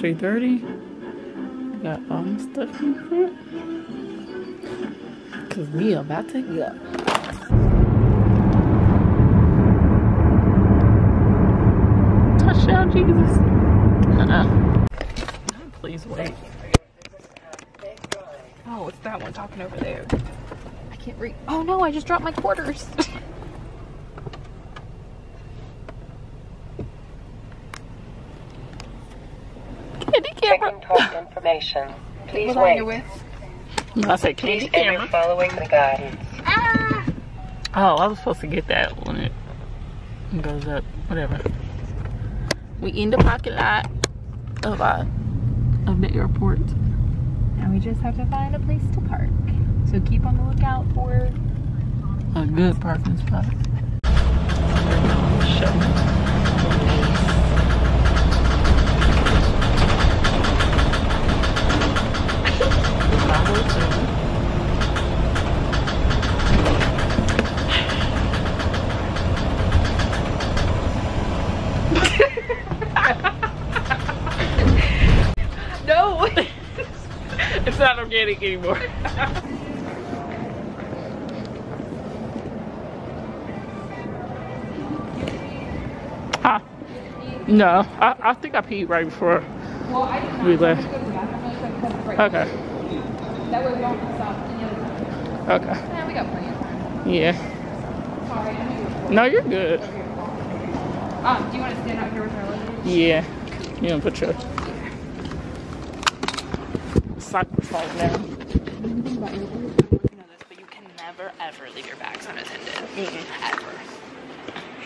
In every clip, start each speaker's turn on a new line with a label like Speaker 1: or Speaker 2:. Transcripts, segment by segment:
Speaker 1: three, almost three thirty. Got all my stuff in front. Cause we are about to go. Touchdown, Jesus. Uh-uh. Please wait. Oh, it's that one talking over there. I can't read. Oh no, I just dropped my quarters.
Speaker 2: talk information. Please
Speaker 1: What are you
Speaker 2: wait.
Speaker 1: with? I said candy
Speaker 2: Please enter
Speaker 1: camera.
Speaker 2: following the guidance. Ah.
Speaker 1: Oh, I was supposed to get that when it goes up. Whatever. We in the parking lot of uh of the airport.
Speaker 3: And we just have to find a place to park. So keep on the lookout for
Speaker 1: A good parking spot. Show.
Speaker 3: No
Speaker 1: It's not organic anymore. huh? No, I, I think I peed right before
Speaker 3: Well I
Speaker 1: we left. Okay,
Speaker 3: That way we don't have to stop any other time.
Speaker 1: okay.
Speaker 3: Yeah, we got plenty of time.
Speaker 1: Yeah.
Speaker 3: Sorry, I knew you were
Speaker 1: No, you're good.
Speaker 3: Um, do you want to stand out here with our luggage?
Speaker 1: Yeah. You gonna put your sock falling down.
Speaker 3: You know this, but you can never ever leave your bags unattended. Ever.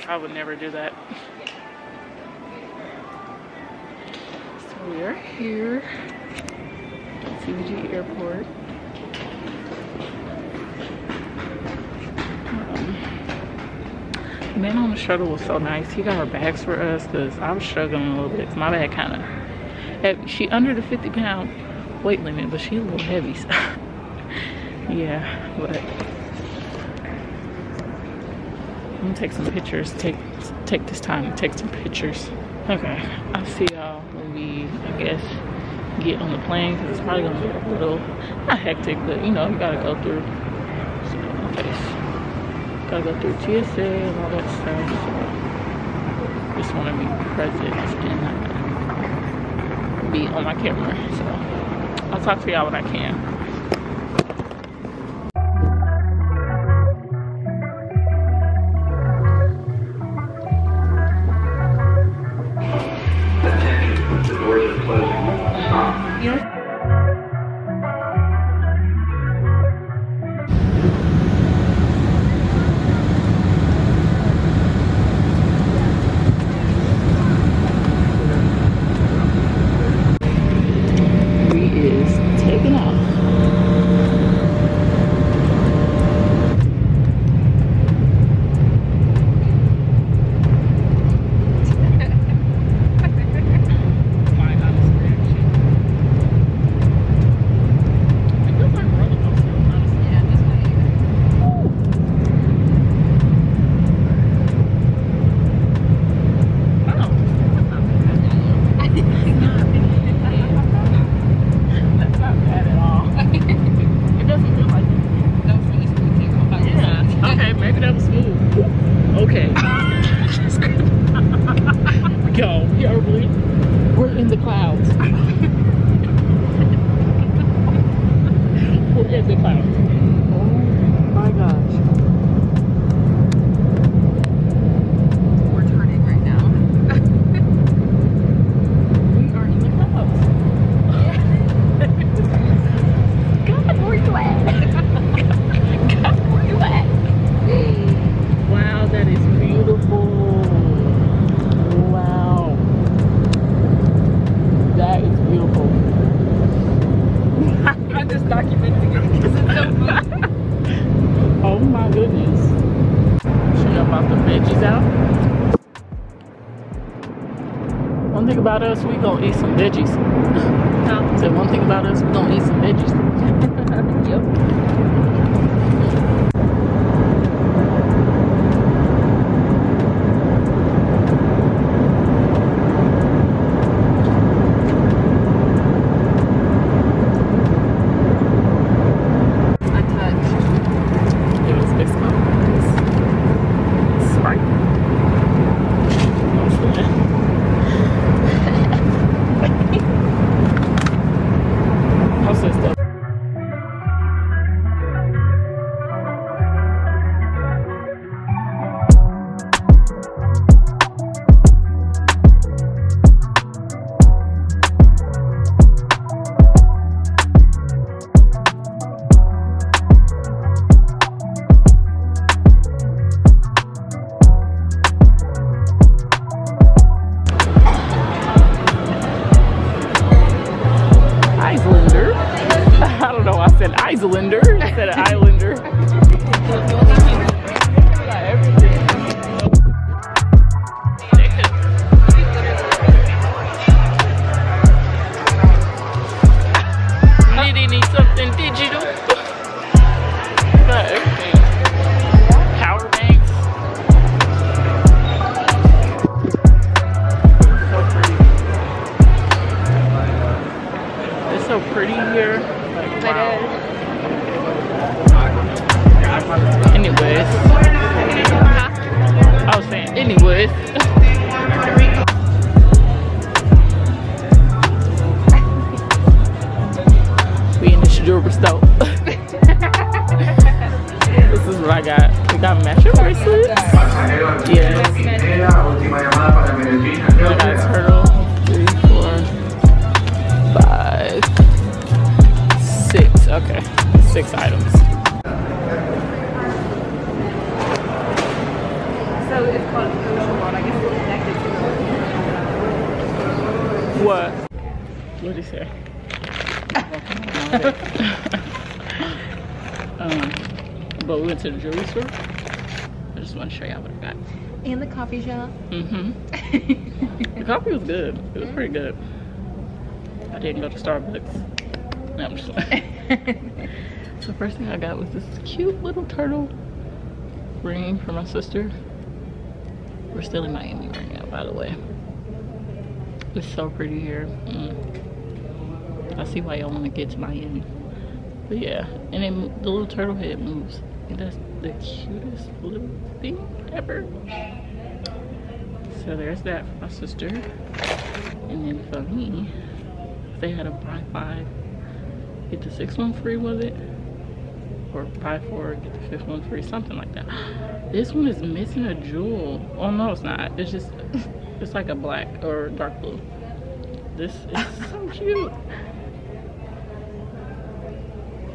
Speaker 1: I would never do that. So we are here CVG Airport. Um, the man on the shuttle was so nice. He got our bags for us because I was struggling a little bit. My bag kind of. She under the 50 pound weight limit, but she a little heavy. So yeah, but I'm gonna take some pictures. Take take this time to take some pictures. Okay, I'll see y'all when we, I guess, get on the plane because it's probably gonna be a little not hectic, but you know you gotta go through. Gotta go through TSA and all that stuff. So just want to be present and be on my camera. So I'll talk to y'all when I can. We're in the clouds. Oh my gosh.
Speaker 3: We're turning right now.
Speaker 1: We are in the clouds.
Speaker 3: God, where you at? God, where you at?
Speaker 1: Wow, that is beautiful. Wow. That is beautiful.
Speaker 3: I'm just documenting it because it's so moving.
Speaker 1: Oh my goodness. Show you about the veggies out. One thing about us, we gonna eat some veggies. so pretty here. Like, wow. Anyways. I was saying, anyways. jewelry store. this is what I got. We got matching bracelets. Yes.
Speaker 3: Got
Speaker 1: turtle Okay, six items.
Speaker 3: So it's called social. I guess it's connected to
Speaker 1: What? What'd you say? um, but we went to the jewelry store. I just want to show y'all what I got.
Speaker 4: And the coffee shop.
Speaker 1: Mm-hmm. the coffee was good. It was pretty good. I didn't go to Starbucks. No, I'm just like. so first thing I got was this cute little turtle ring for my sister. We're still in Miami right now, by the way. It's so pretty here. Mm. I see why y'all want to get to Miami. But yeah, and then the little turtle head moves. And that's the cutest little thing ever. So there's that for my sister. And then for me, they had a buy five, get the sixth one free, was it? Or buy four, get the fifth one free, something like that. This one is missing a jewel. Oh no, it's not. It's just, it's like a black or dark blue. This is so cute.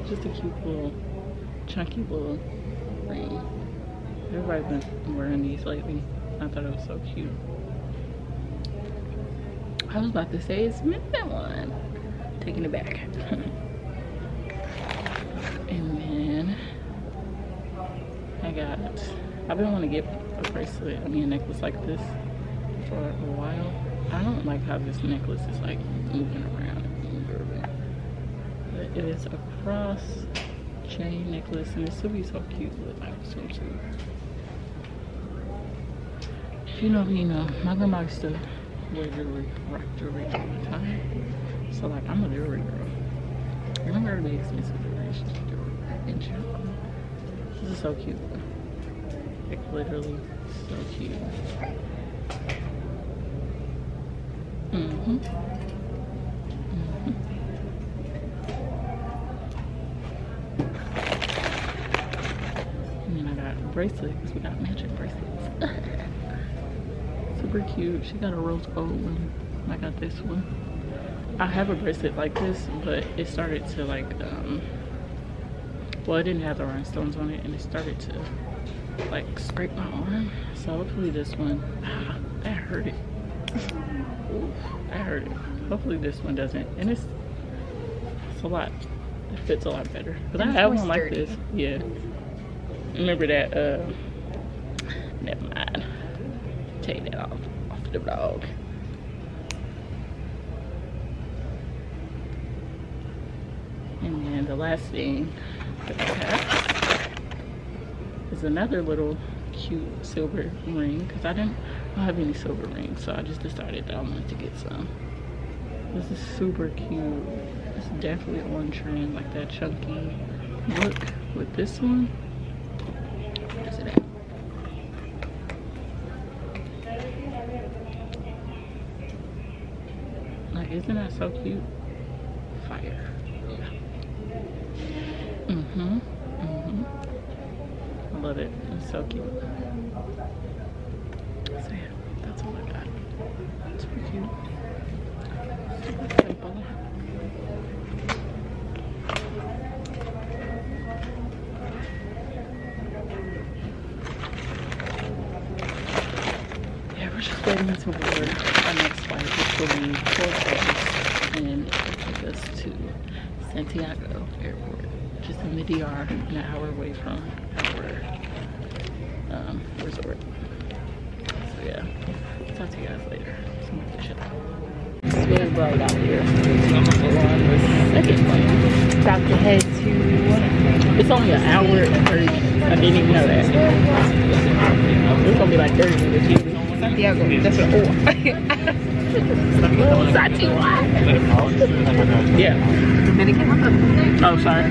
Speaker 1: Just a cute little, chunky little ring. Everybody's been wearing these lately. I thought it was so cute. I was about to say it's missing one. Taking it back. and then I got, I've been wanting to get a bracelet, I mean a necklace like this for a while. I don't like how this necklace is like moving around. But it is a cross chain necklace and this would be so cute with like a swimsuit. If you know me, you know, my grandma used to wear jewelry, rock jewelry all the time. So like, I'm a jewelry girl. And I'm expensive jewelry, This is so cute. Like literally so cute. Mm-hmm. Mm-hmm. And then I got a bracelet because we got magic bracelets. Super cute. She got a rose gold one. I got this one. I have a bracelet like this, but it started to like, um, well, it didn't have the rhinestones on it, and it started to like scrape my arm. So hopefully this one, ah, that hurt it. Ooh, that hurt it. Hopefully this one doesn't. And it's, it's a lot, it fits a lot better. Cause I have one like this, yeah. Remember that, uh, never mind. Take that off, off the dog. And then the last thing have is another little cute silver ring because I didn't have any silver rings so I just decided that I wanted to get some. This is super cute. It's definitely on trend like that chunky look with this one. Isn't that so cute? Fire. Mm-hmm. Mm-hmm. I love it. It's so cute. So yeah, that's all I got. Super cute. Yeah, we're just waiting our next flight, be and take us to Santiago Airport, just in the DR, an hour away from our um, resort. So yeah, talk to you guys later. So I'm gonna. It's really bright out here. So I'm gonna go on the second plane.
Speaker 4: About to head to
Speaker 1: It's only an hour and 30. I didn't even know that. It's gonna be like 30 minutes.
Speaker 4: Santiago. That's what. Oh.
Speaker 1: Santiago. Yeah.
Speaker 4: Dominican.
Speaker 1: Oh, sorry.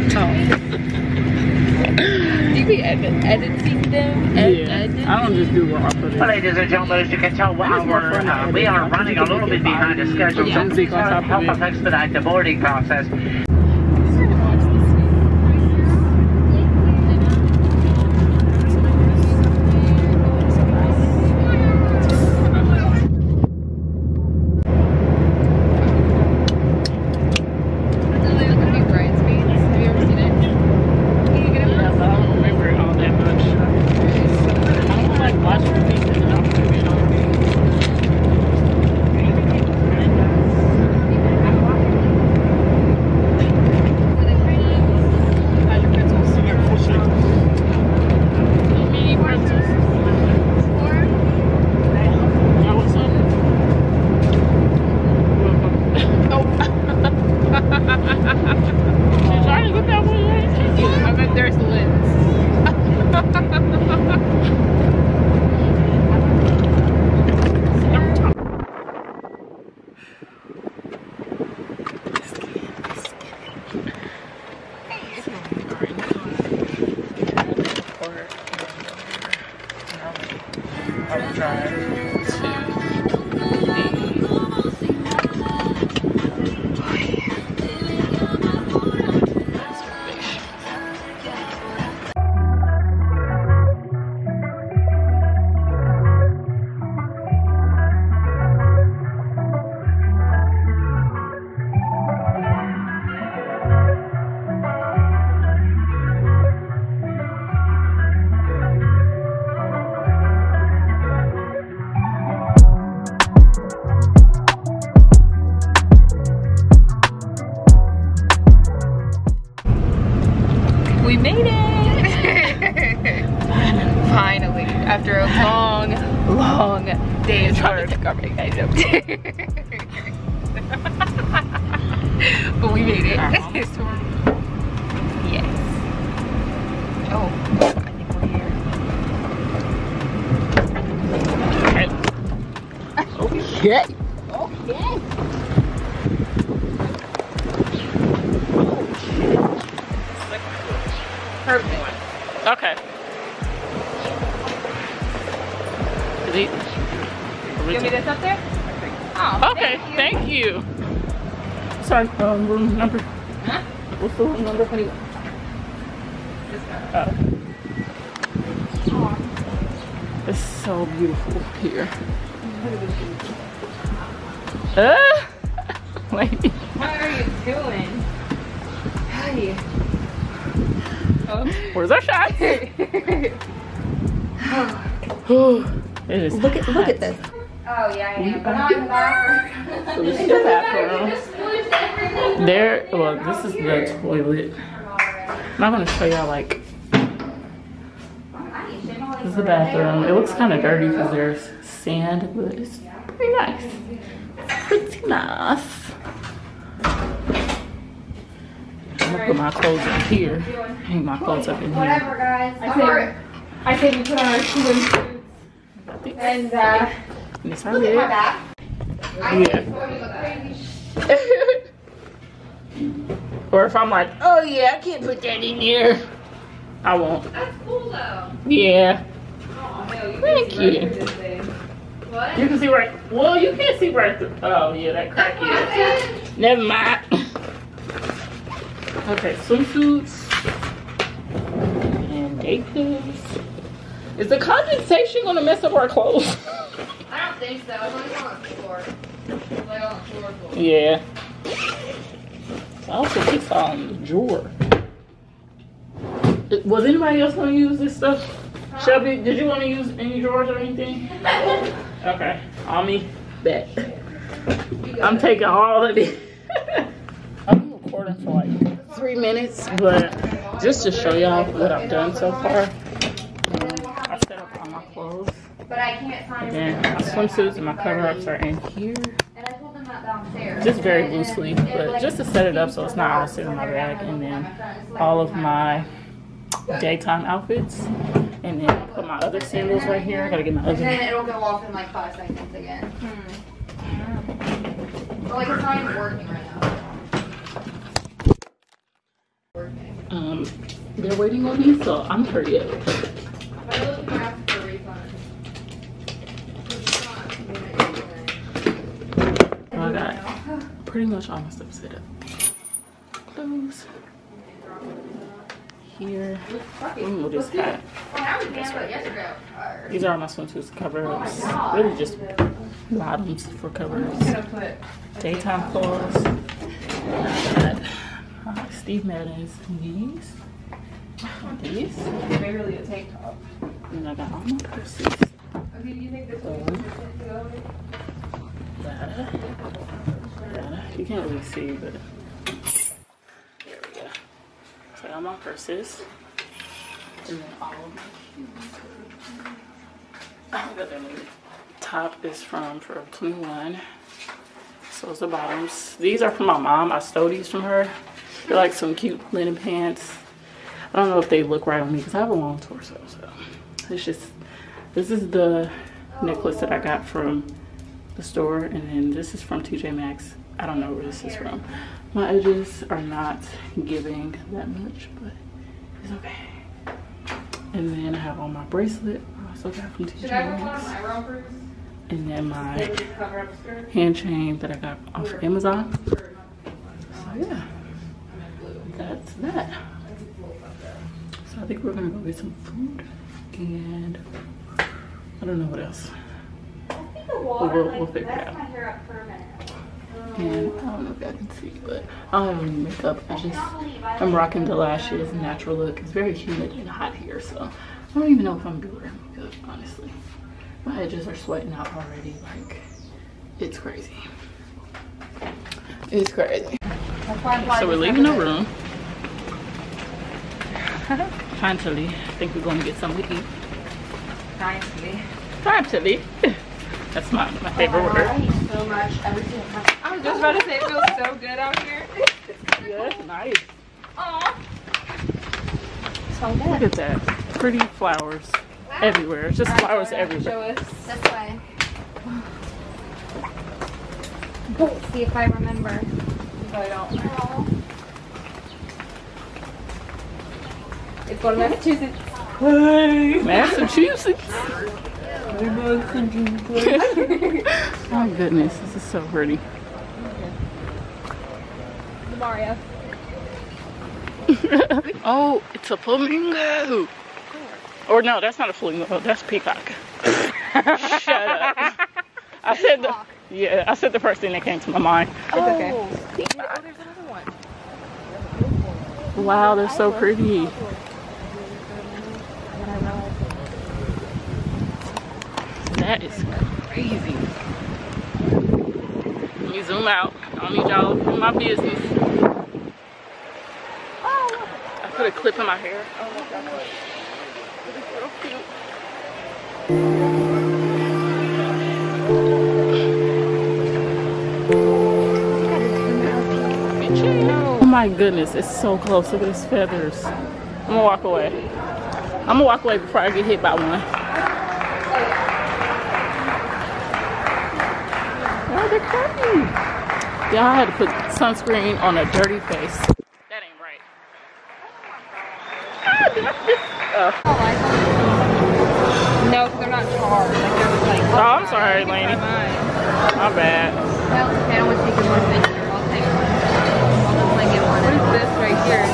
Speaker 4: Do you be edit- editing them? Ed-
Speaker 1: Yeah.
Speaker 4: edit?
Speaker 1: I don't just do raw footage.
Speaker 5: Well, ladies and gentlemen, as you can tell,
Speaker 1: It's more
Speaker 5: our,
Speaker 1: fun to
Speaker 5: uh, we are running a little bit behind the schedule,
Speaker 1: Yeah.
Speaker 5: so please
Speaker 1: On top of
Speaker 5: help us expedite the boarding process.
Speaker 1: Um, room number.
Speaker 4: Huh?
Speaker 1: What's the room number?
Speaker 4: What do you want?
Speaker 1: Oh. It's so beautiful here. Ah! Wait.
Speaker 4: What are you doing? Hey.
Speaker 1: Where's our shot? it is
Speaker 4: Look at look at this.
Speaker 6: Oh yeah, I am. But not in the bathroom.
Speaker 1: So this is the bathroom. There, this is the toilet. I'm not gonna show y'all like. This is the bathroom. It looks kind of dirty because there's sand, but it's pretty nice. Pretty nice. I'm gonna put my clothes up here. Hang my clothes up in here.
Speaker 6: Whatever, guys.
Speaker 4: I say, I say we put on our swimsuits and uh,
Speaker 1: And it's
Speaker 6: Look
Speaker 1: right
Speaker 6: at my
Speaker 1: here.
Speaker 6: back.
Speaker 1: Yeah.
Speaker 6: it's.
Speaker 1: Or if I'm like, oh yeah, I can't put that in here. I won't.
Speaker 6: That's cool though.
Speaker 1: Yeah.
Speaker 6: Oh, no, you
Speaker 1: Thank you.
Speaker 6: right through this thing. What?
Speaker 1: You can see right. Well, you can't see right through. Oh yeah, that crack is. Never mind. Okay, swimsuits and day clothes. Is the condensation gonna mess up our clothes?
Speaker 6: I don't think so. As long as it's on the floor. Like on the floor. floor.
Speaker 1: yeah. I also think it's on the drawer. Was anybody else gonna use this stuff? Shelby, did you want to use any drawers or anything? Okay, on me, bet. I'm taking all of it. I've been recording for like three minutes, but just to show y'all what I've done so far. Um, I set up all my clothes,
Speaker 6: But I can't find
Speaker 1: and my swimsuits and my cover-ups are in here. Just very loosely, but just to set it up so it's not all sitting in my bag, and then all of my daytime outfits, and then put my other sandals right here. I gotta get my other.
Speaker 6: And then it'll go off in like five seconds again. But like it's not even working right now.
Speaker 1: Um, they're waiting on me, so I'm hurry up.
Speaker 6: But I looked at my app for a refund. It's not doing anything.
Speaker 1: I got pretty much all my stuff set up. Clothes. Here. Ooh, what is that?
Speaker 6: Well, now we can, but yesterday I was tired.
Speaker 1: These are my swimsuits cover-ups. Really just bottoms for cover-ups. Daytime clothes. I got uh, Steve Madden's these. These.
Speaker 4: barely a tank top.
Speaker 1: And I got all my purses.
Speaker 6: Okay, do you think this.
Speaker 1: You can't really see, but there we go. So I got my purses. And then all of my shoes. Top is from Forever 21. So is the bottoms. These are from my mom. I stole these from her. They're like some cute linen pants. I don't know if they look right on me because I have a long torso. So it's just, this is the necklace that I got from the store. And then this is from TJ Maxx. I don't know where this is from. My edges are not giving that much, but it's okay. And then I have on my bracelet. I also got from TJ
Speaker 6: Should I put one on
Speaker 1: Maxx. And then my
Speaker 6: Maybe just cover up skirt?
Speaker 1: hand chain that I got off of Amazon. So yeah, that's that. So I think we're gonna go get some food and I don't know what else. We'll, we'll, figure it out.
Speaker 6: my hair up for a minute.
Speaker 1: And I don't know if y'all can see, but I don't have any makeup. I just, I'm rocking the lashes, natural look. It's very humid and hot here, so I don't even know if I'm gonna wear makeup, honestly. My edges are sweating out already, like, it's crazy. It's crazy. So we're leaving the room. Finally, I think we're gonna get something to eat.
Speaker 4: Nicely.
Speaker 1: Absolutely. That's my, my favorite word.
Speaker 6: so much every single time.
Speaker 3: I was just about to say it feels so good out here.
Speaker 1: Yeah, that's nice.
Speaker 3: Aw.
Speaker 6: So
Speaker 1: Look at that. Pretty flowers everywhere. It's just flowers everywhere.
Speaker 3: Show us.
Speaker 6: This way. See if I remember.
Speaker 3: But I don't. It's going to Massachusetts.
Speaker 1: Massachusetts. Oh goodness, this is so pretty.
Speaker 3: Mario.
Speaker 1: oh, it's a flamingo. Or no, that's not a flamingo. That's peacock. Shut up. I said the yeah. I said the first thing that came to my mind.
Speaker 3: Okay. Oh, there's another one.
Speaker 1: Wow, they're so pretty. That is crazy. Let me zoom out. I don't need y'all in my business. I put a clip in my hair. Oh my god. Oh my goodness, it's so close. Look at his feathers. I'm gonna walk away. I'm gonna walk away before I get hit by one. Oh, they're pretty. Y'all had to put sunscreen on a dirty face. That ain't right. Ah, did I just- oh.
Speaker 3: No, they're not charred. Like they're like.
Speaker 1: Oh, I'm sorry, Lainey. My bad.
Speaker 6: Well, okay, I want to take one picture. I'll take one. I'll just like get one.
Speaker 3: What is this right here?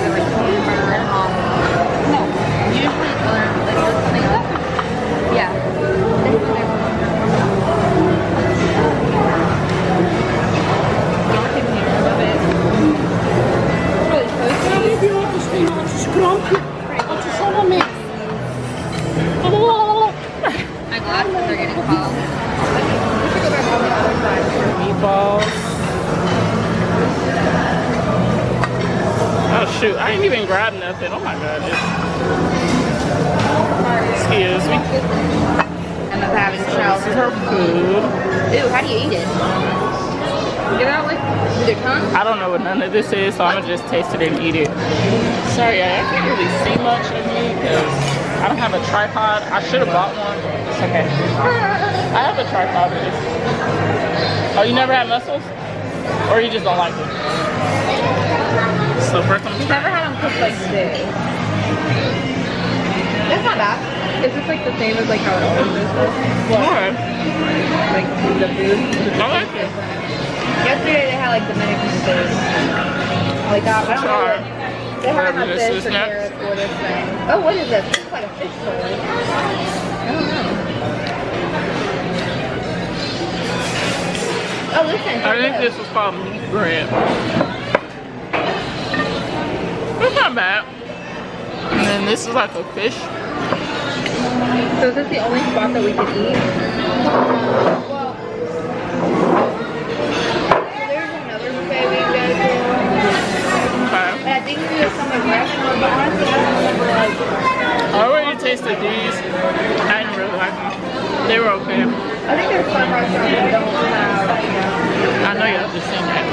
Speaker 6: Getting fogged.
Speaker 1: Meatballs. Oh shoot, I didn't even grab nothing. Oh my goodness. Excuse me.
Speaker 6: Emma's having
Speaker 1: This is her food.
Speaker 6: Ew, how do you eat it?
Speaker 3: Get out like.
Speaker 6: With your tongue?
Speaker 1: I don't know what none of this is, so I'm gonna just taste it and eat it. Sorry, I can't really see much of me because I don't have a tripod. I should have bought one. It's okay. I have a tripod. but Oh, you never had mussels? Or you just don't like them? So first I'm
Speaker 3: Never had them cooked like this.
Speaker 6: It's not bad.
Speaker 3: Is this like the same as like how it always is?
Speaker 1: Why?
Speaker 3: Like the food?
Speaker 1: I like it.
Speaker 6: Yesterday they had like Dominican food. Like that. I don't know. They
Speaker 1: Whatever
Speaker 6: have
Speaker 1: this
Speaker 6: fish
Speaker 1: is
Speaker 6: or carrots or this thing. Oh, what is this? It's like a fish fillet. I
Speaker 1: think this was called meat bread. It's not bad. And then this is like a fish.
Speaker 3: So is this the only spot that we can eat?
Speaker 6: Well, there's another buffet we go to.
Speaker 1: Okay.
Speaker 6: And I think we have some restaurant, but honestly, I don't remember like.
Speaker 1: I already tasted these. I didn't really like them. They were okay.
Speaker 6: I think there's some restaurants that don't have, um,
Speaker 1: I know you have to seen that.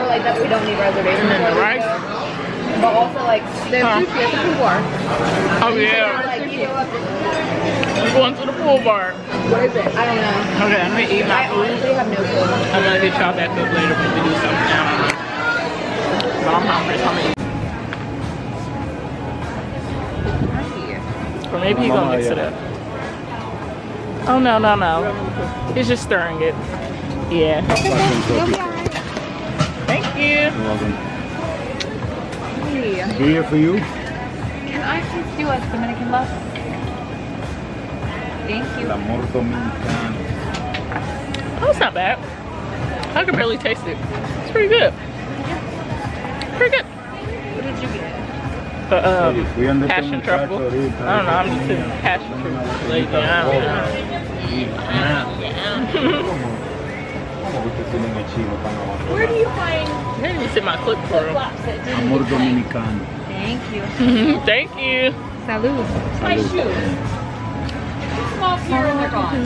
Speaker 6: or like that we don't need reservations
Speaker 1: And then the
Speaker 6: for.
Speaker 1: rice.
Speaker 6: But also like there's
Speaker 1: Huh.
Speaker 6: sushi at the pool bar.
Speaker 1: Oh yeah.
Speaker 6: Like you go up.
Speaker 1: We're going to the pool bar.
Speaker 6: What is it? I don't know.
Speaker 1: Okay, I'm gonna eat my
Speaker 6: I
Speaker 1: food.
Speaker 6: honestly have no clue.
Speaker 1: I'm gonna get y'all back up later when we do something now. But I'm hungry, so I'm gonna eat. Or maybe he's gonna mix it up. Oh no, no, no. He's just stirring it. Yeah. Thank you.
Speaker 7: you're welcome Beer for you?
Speaker 3: Can I please do a Dominican love? Thank you.
Speaker 7: El amor dominicano.
Speaker 1: Oh, it's not bad. I can barely taste it. It's pretty good. The um,
Speaker 7: Fui donde
Speaker 1: passion
Speaker 7: muchacho
Speaker 1: truffle. I don't know. I'm just in passion fruit lately. I don't know.
Speaker 7: ¿Cómo que ustedes tienen el chino tan abajo?
Speaker 3: Where do you find
Speaker 1: Let me see my clip for him.
Speaker 3: flaps that
Speaker 7: Amor dominicano.
Speaker 3: Thank you.
Speaker 1: Thank you.
Speaker 3: Salud. My
Speaker 7: Salud.
Speaker 3: shoes. them off here and they're gone.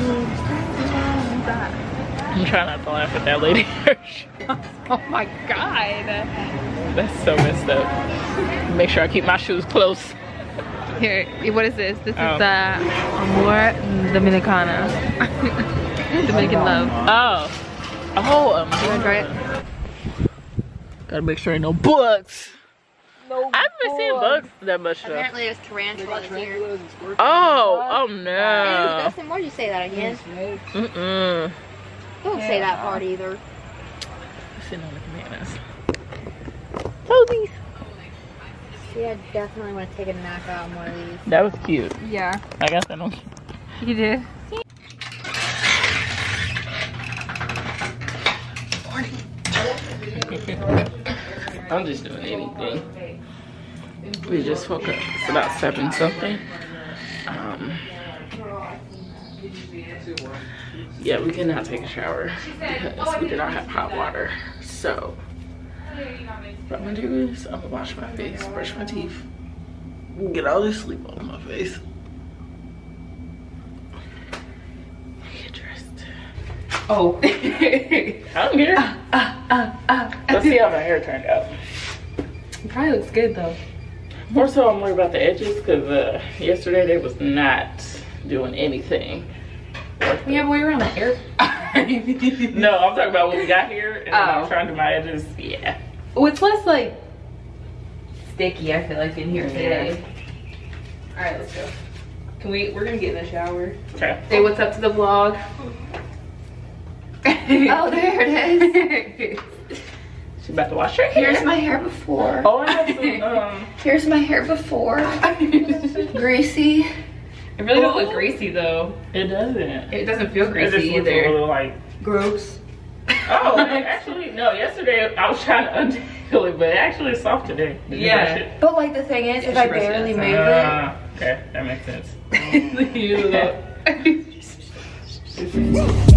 Speaker 1: I'm trying not to laugh at that lady.
Speaker 3: Oh my god.
Speaker 1: That's so messed up. Make sure I keep my shoes close.
Speaker 3: Here, what is this? This
Speaker 1: Oh.
Speaker 3: is the Amor Dominicana. Dominican love.
Speaker 1: Oh. Oh, um,
Speaker 3: You wanna try it?
Speaker 1: gotta make sure ain't no bugs. No I haven't seen seeing bugs that much though.
Speaker 6: Apparently there's tarantulas here.
Speaker 1: Oh, oh
Speaker 6: Ew,
Speaker 1: no.
Speaker 6: Dustin, why'd you say that again?
Speaker 1: Mm-mm.
Speaker 6: Don't say that part either.
Speaker 1: Sitting on the bananas. Toesies.
Speaker 6: See, I definitely want to take a nap out on one of these.
Speaker 1: That was cute.
Speaker 3: Yeah,
Speaker 1: I guess I don't.
Speaker 3: you did.
Speaker 1: I'm just doing anything. We just woke up. It's about seven something. Um, yeah, we cannot take a shower because we do not have hot water. So, what I'm gonna do is I'm gonna wash my face, brush my teeth, get all this sleep off my face. Get dressed.
Speaker 8: Oh.
Speaker 1: I don't care. Let's see how my hair turned out.
Speaker 8: Probably looks good though.
Speaker 1: More so, I'm worried about the edges because uh, yesterday they was not doing anything.
Speaker 8: We have a way around the hair.
Speaker 1: No, I'm talking about what we got here, and then I was
Speaker 8: Oh.
Speaker 1: trying to do my edges. Yeah.
Speaker 8: Oh, it's less like sticky. I feel like in here today. All right, let's go. Can we? We're gonna get in the shower.
Speaker 1: Okay.
Speaker 8: Say what's up to the vlog.
Speaker 6: Oh, there it is.
Speaker 1: She about to wash her hair.
Speaker 6: Here's my hair before.
Speaker 1: Oh, I have some. Um,
Speaker 6: Here's my hair before. Greasy.
Speaker 8: It really don't look greasy though.
Speaker 1: it doesn't.
Speaker 8: It doesn't feel
Speaker 1: It just
Speaker 8: greasy
Speaker 1: looks a
Speaker 8: either.
Speaker 1: little like.
Speaker 8: Gross.
Speaker 1: Oh, actually, no. Yesterday I was trying to untangle it, but it actually is soft today. Did
Speaker 8: Yeah.
Speaker 1: it?
Speaker 6: But like the thing is, if
Speaker 8: Yeah,
Speaker 6: I
Speaker 8: she brushed
Speaker 6: barely
Speaker 8: it.
Speaker 6: move it,
Speaker 1: Ah, okay, that makes sense.
Speaker 8: You look-
Speaker 1: It's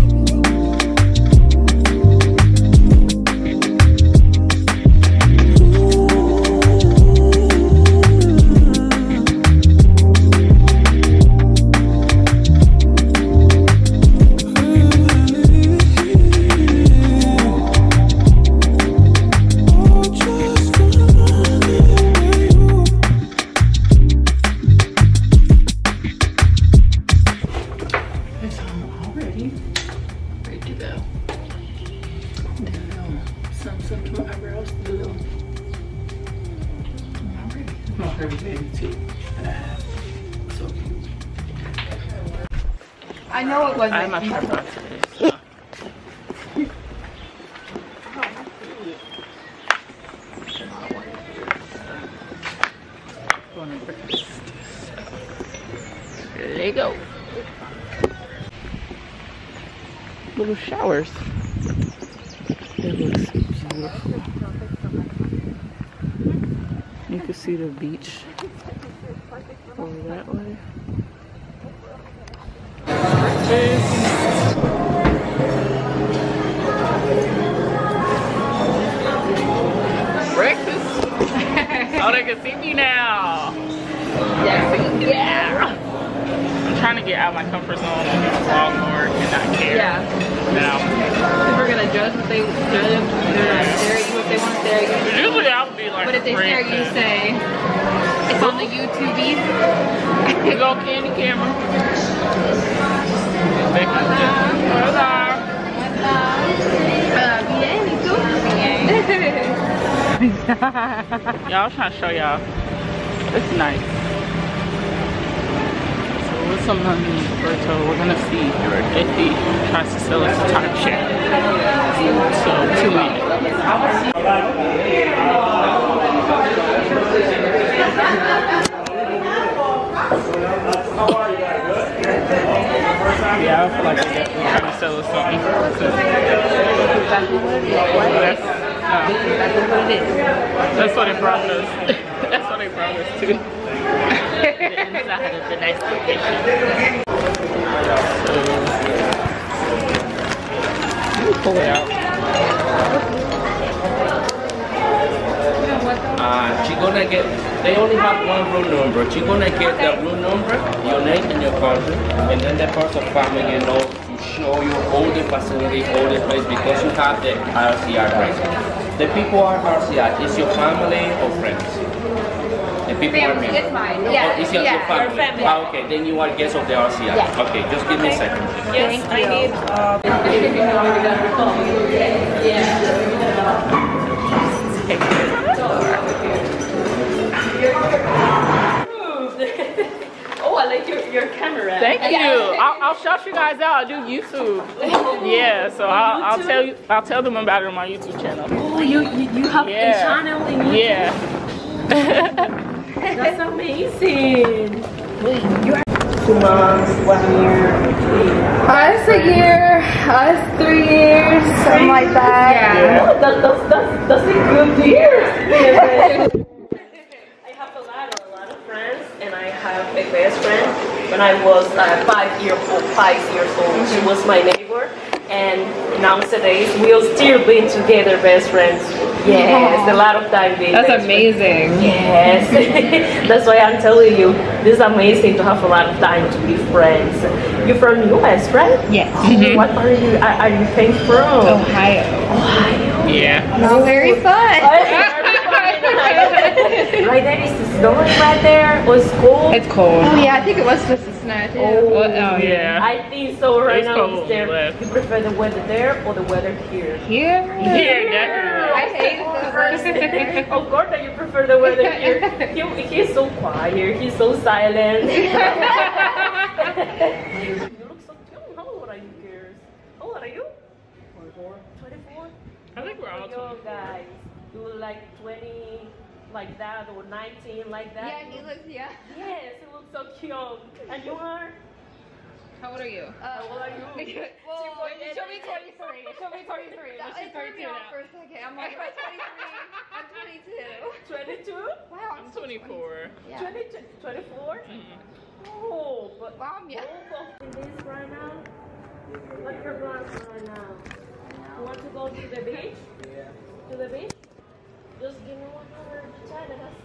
Speaker 3: know it
Speaker 1: I
Speaker 3: wasn't.
Speaker 1: have my tripod today. So. Going to breakfast. There you go. Little showers. It looks beautiful. You can see the beach over that way. Breakfast. Breakfast. oh, they can see me now. Yeah. Yeah. I'm trying to get out of my comfort zone and just vlog more and not care.
Speaker 3: Yeah.
Speaker 1: Now,
Speaker 3: People are gonna judge what they judge. They're gonna stare at you if they want to stare at you.
Speaker 1: usually I would be like,
Speaker 3: But if they stare at you,
Speaker 1: princess.
Speaker 3: say it's on the YouTube.
Speaker 1: You go candy camera. Thank you. Hola. Y'all trying to show y'all. It's nice. So with some money in Puerto, we're gonna see if he tries to sell us a timeshare. So two minutes. Yeah, I feel like they're trying to sell us something. That's, uh, that's what it brought us. that's what it brought us to. the inside of the nice location. So, let me pull it out.
Speaker 9: Uh, you're gonna get, they only have one room number. You're gonna get the room number, your name and your country, and then the person coming in know to show you all the facility, all the place, because you have the RCR right. The people are RCR, is your family or friends? The people are.
Speaker 6: It's mine.
Speaker 9: Oh,
Speaker 6: Yeah.
Speaker 9: it's your, your
Speaker 6: yeah.
Speaker 9: family. Ah, okay, then you are guest of the RCR. Okay, just give me a second.
Speaker 1: Yes, I need. Uh,
Speaker 4: Oh, I like your, your camera.
Speaker 1: Thank you. I'll, I'll shout you guys out. I do YouTube. Yeah, so I'll, I'll tell you. I'll tell them about it on my YouTube channel.
Speaker 4: Oh, you, you, you have
Speaker 1: Yeah.
Speaker 4: a channel in YouTube?
Speaker 1: Yeah.
Speaker 4: That's amazing. Two months, one year, three.
Speaker 6: Us a year, us three years, something like that.
Speaker 4: Yeah. That, that's, that's, that's a good year. I have a lot, a lot of friends, and I have a best friend. When I was uh, five years old, five years old, she was my neighbor, and nowadays we'll still being together, best friends. Yes, a lot of time being
Speaker 6: That's
Speaker 4: best friends.
Speaker 6: amazing.
Speaker 4: Yes, that's why I'm telling you, this is amazing to have a lot of time to be friends. You're from US, right?
Speaker 6: Yes. Oh, mm-hmm.
Speaker 4: What are you? Are, are you came from?
Speaker 6: Ohio.
Speaker 4: Ohio.
Speaker 1: Yeah.
Speaker 6: Not very fun.
Speaker 4: Oh, right there is the snowing right there. Or it's cold.
Speaker 6: It's cold. Oh yeah, I think it was supposed to snow too.
Speaker 4: Oh,
Speaker 6: oh
Speaker 1: Yeah.
Speaker 4: I think so. Right
Speaker 1: It's
Speaker 4: now
Speaker 1: cold,
Speaker 4: it's there.
Speaker 1: but-
Speaker 4: You prefer the weather there or the weather here?
Speaker 6: Here?
Speaker 1: Here, Yeah, definitely.
Speaker 6: I hate the first
Speaker 4: of course that you prefer the weather here. He, he's so quiet. He's so silent. you look so young. How old are you, girls? How old are you? 24. 24?
Speaker 1: I think we're all
Speaker 4: young guys. You look like 20 like that or 19 like that.
Speaker 6: Yeah, he looks, yeah.
Speaker 4: Yes, he looks so cute. And you are?
Speaker 6: How old are you?
Speaker 4: Uh, How old are you?
Speaker 6: well, show me 23. Show me 23. But she's 32 now. for a second. I'm like, am 23? I'm 22.
Speaker 4: 22?
Speaker 6: Wow,
Speaker 1: I'm 24.
Speaker 6: Yeah.
Speaker 4: 22, 24? Oh, but
Speaker 6: Wow, yeah.
Speaker 4: both of this right now? What's your plans right now? You want to go to the beach? Yeah. To the beach? Just give me one hour to chat and that's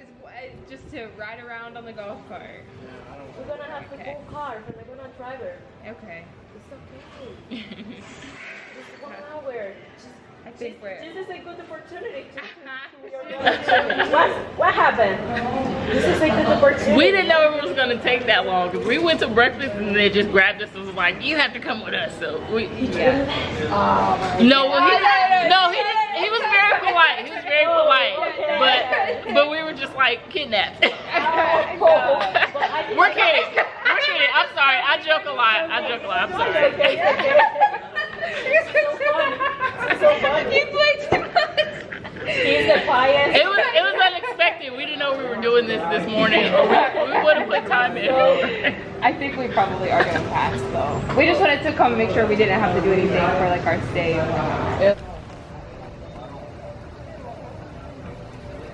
Speaker 6: is- uh, Just to ride around on the golf cart.
Speaker 4: it. We're gonna have to
Speaker 6: Okay.
Speaker 4: go cars and we're gonna drive her.
Speaker 6: Okay.
Speaker 4: It's okay. Just one hour. Just
Speaker 6: I think we're.
Speaker 4: This is a good opportunity to, to what, what happened? This is a good opportunity.
Speaker 1: We didn't know it was gonna take that long because we went to breakfast and they just grabbed us and was like, "You have to come with us." So we,
Speaker 6: Yeah.
Speaker 1: no, well, he, oh, no, he, he was very polite. He was very polite, oh, but but we were just like kidnapped. Oh, we're kidding. We're kidding. I'm sorry. I joke a lot. I joke a lot. I'm sorry.
Speaker 6: You play too much.
Speaker 4: He's a quiet.
Speaker 1: It was it was unexpected. We didn't know we were doing this this morning. We, we would have put time in.
Speaker 6: I think we probably are gonna pass though. We just wanted to come make sure we didn't have to do anything for like our stay.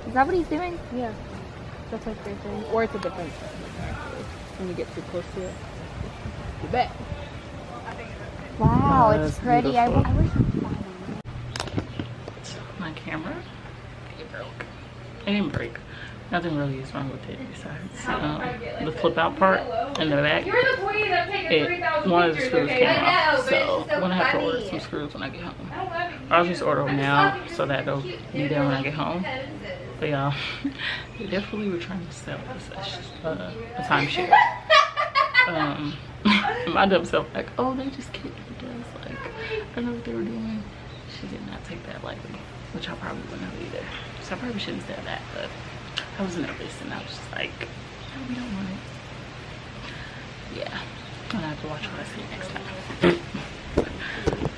Speaker 3: Is that what he's doing? Yeah. That's my favorite thing.
Speaker 6: Or it's a different when you get too close to it. You bet.
Speaker 3: Wow,
Speaker 1: That's
Speaker 3: it's pretty. I, I
Speaker 1: beautiful.
Speaker 3: wish
Speaker 1: My camera, it broke. It didn't break. Nothing really is wrong with it besides um, the flip out part in the back.
Speaker 6: You're the queen of taking
Speaker 1: It one of the screws came off, so I'm gonna have to order some screws when I get home. I'll just order them now so that they'll be there when I get home. But yeah, they definitely were trying to sell this as uh, a timeshare. Um, my dumb self like, oh, they just kidding with us. Like, I don't know what they were doing. She did not take that lightly, which I probably wouldn't have either. So I probably shouldn't say that, but I was nervous and I was just like, no, we don't want it. Yeah, gonna have to watch what I see next time.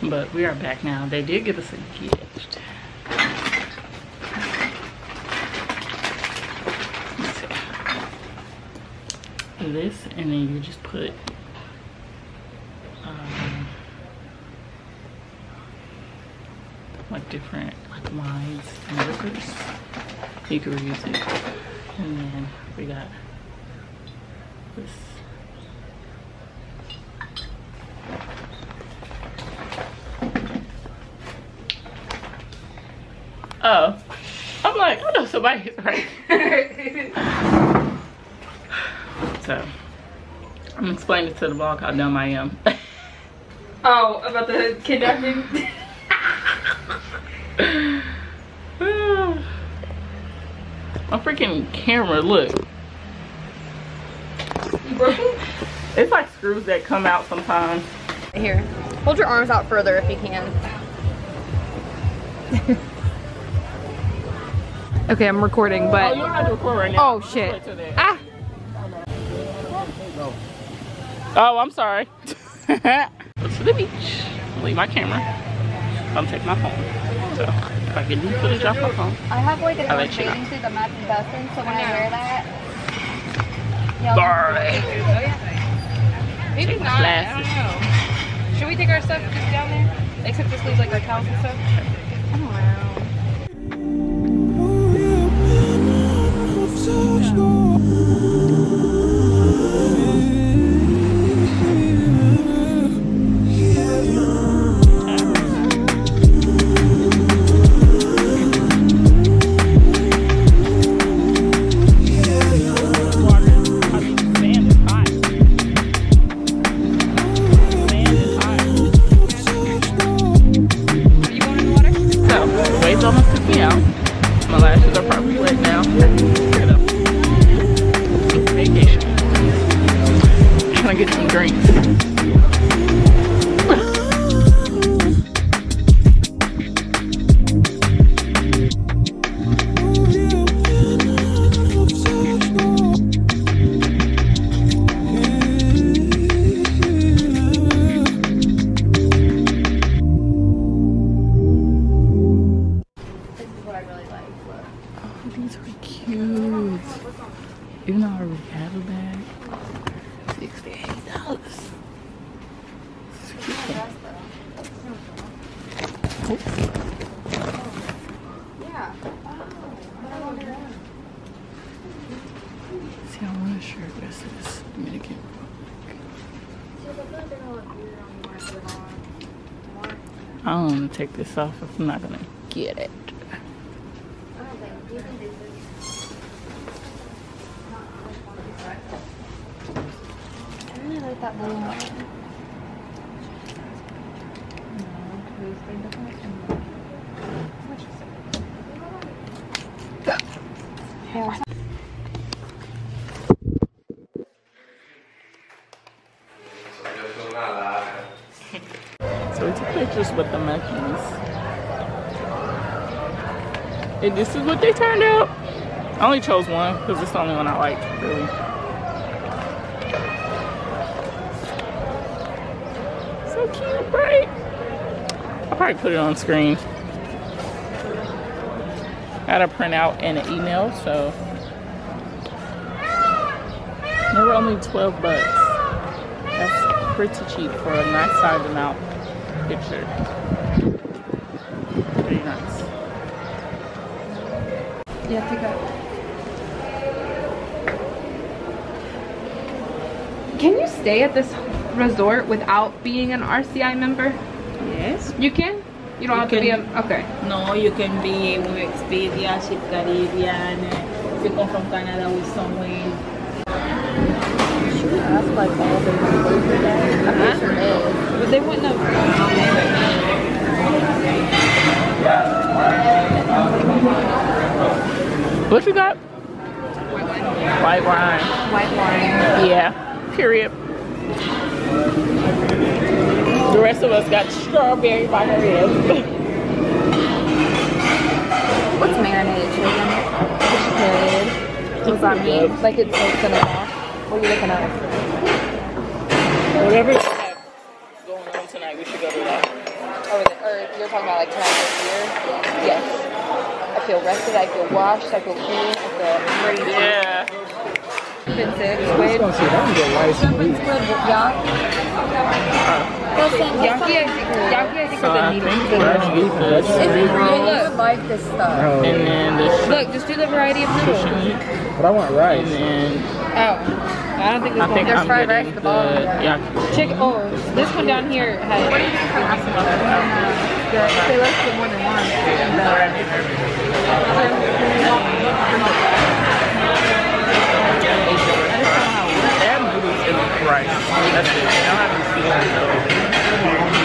Speaker 1: but we are back now. They did give us a gift. This, and then you just put um, like different like wines and liquors. You could reuse it. And then we got this. Oh. I'm like, I know somebody's right. so, I'm explaining to the vlog how dumb I am.
Speaker 6: oh, about the kidnapping?
Speaker 1: My freaking camera, look.
Speaker 6: you broke it?
Speaker 1: It's like screws that come out sometimes.
Speaker 6: Here. Hold your arms out further if you can. okay, I'm recording,
Speaker 1: Oh,
Speaker 6: but.
Speaker 1: you don't have to record right now.
Speaker 6: Oh, shit.
Speaker 1: Wait till then.
Speaker 6: Ah!
Speaker 1: Oh, I'm sorry. Go to the beach. Leave my camera. I'm taking my phone. So if I get any footage off my phone,
Speaker 3: I have like an
Speaker 1: I'll
Speaker 3: orange
Speaker 1: let you know.
Speaker 3: bathing suit that matches Dustin, so when I wear that,
Speaker 1: Barley.
Speaker 6: Maybe
Speaker 1: Take my
Speaker 6: not. I don't know. Should we take our stuff just down there? Except just leave like our towels and stuff?
Speaker 1: So, almost took me out. My lashes are probably wet now. Vacation. Trying to get some drinks. To off if I'm not gonna get it.
Speaker 3: I really like that blue one.
Speaker 1: So we took pictures with the monkeys. And this is what they turned out. I only chose one because it's the only one I liked, really. So cute, right? I'll probably put it on screen. Got a printout and an email, so. They were only 12 bucks. That's pretty cheap for a nice size amount picture. Very nice.
Speaker 6: Yeah, pick up. Can you stay at this resort without being an RCI member?
Speaker 10: Yes.
Speaker 6: You can? You don't
Speaker 10: You
Speaker 6: have to be a,
Speaker 10: can.
Speaker 6: okay.
Speaker 10: No, you can be with Expedia, Ship Caribbean. uh, If you come from Canada with someone.
Speaker 3: That's like all the numbers for that. I'm sure.
Speaker 6: But they wouldn't have.
Speaker 1: What you got? White wine.
Speaker 6: White wine.
Speaker 1: Yeah. Period. The rest of us got strawberry margaritas.
Speaker 3: What's marinated chicken? Vegetarian. What's that mean? Like it's like gonna off. What are you looking at?
Speaker 1: Whatever we have going on tonight, we should go to that.
Speaker 3: Oh, or, the, or you're talking about like I go here? Yes. I feel rested. I feel washed. I feel clean. I feel ready
Speaker 1: Yeah.
Speaker 6: Expensive.
Speaker 11: I was
Speaker 6: Squid.
Speaker 11: gonna say that can get rice and
Speaker 3: Shrimp and
Speaker 11: beef.
Speaker 3: squid, yeah.
Speaker 6: Yaki, I think, Yaki, I think
Speaker 1: So
Speaker 6: the
Speaker 1: think
Speaker 6: needles.
Speaker 1: we're gonna get this.
Speaker 3: It's
Speaker 6: Oh,
Speaker 3: Korean.
Speaker 6: look.
Speaker 3: Like this stuff.
Speaker 11: Oh,
Speaker 1: And then the
Speaker 6: Look, just do the variety of noodles.
Speaker 11: but I want
Speaker 1: And
Speaker 11: rice.
Speaker 1: then
Speaker 6: Oh.
Speaker 3: I don't think
Speaker 1: I think
Speaker 3: There's
Speaker 1: I'm
Speaker 3: fried rice at the bottom.
Speaker 1: the yeah.
Speaker 3: Chicken. Oh, this one down here has. What do you think
Speaker 6: Say let's get more than one.
Speaker 1: They have noodles and rice. That's it. They don't have any seasoning,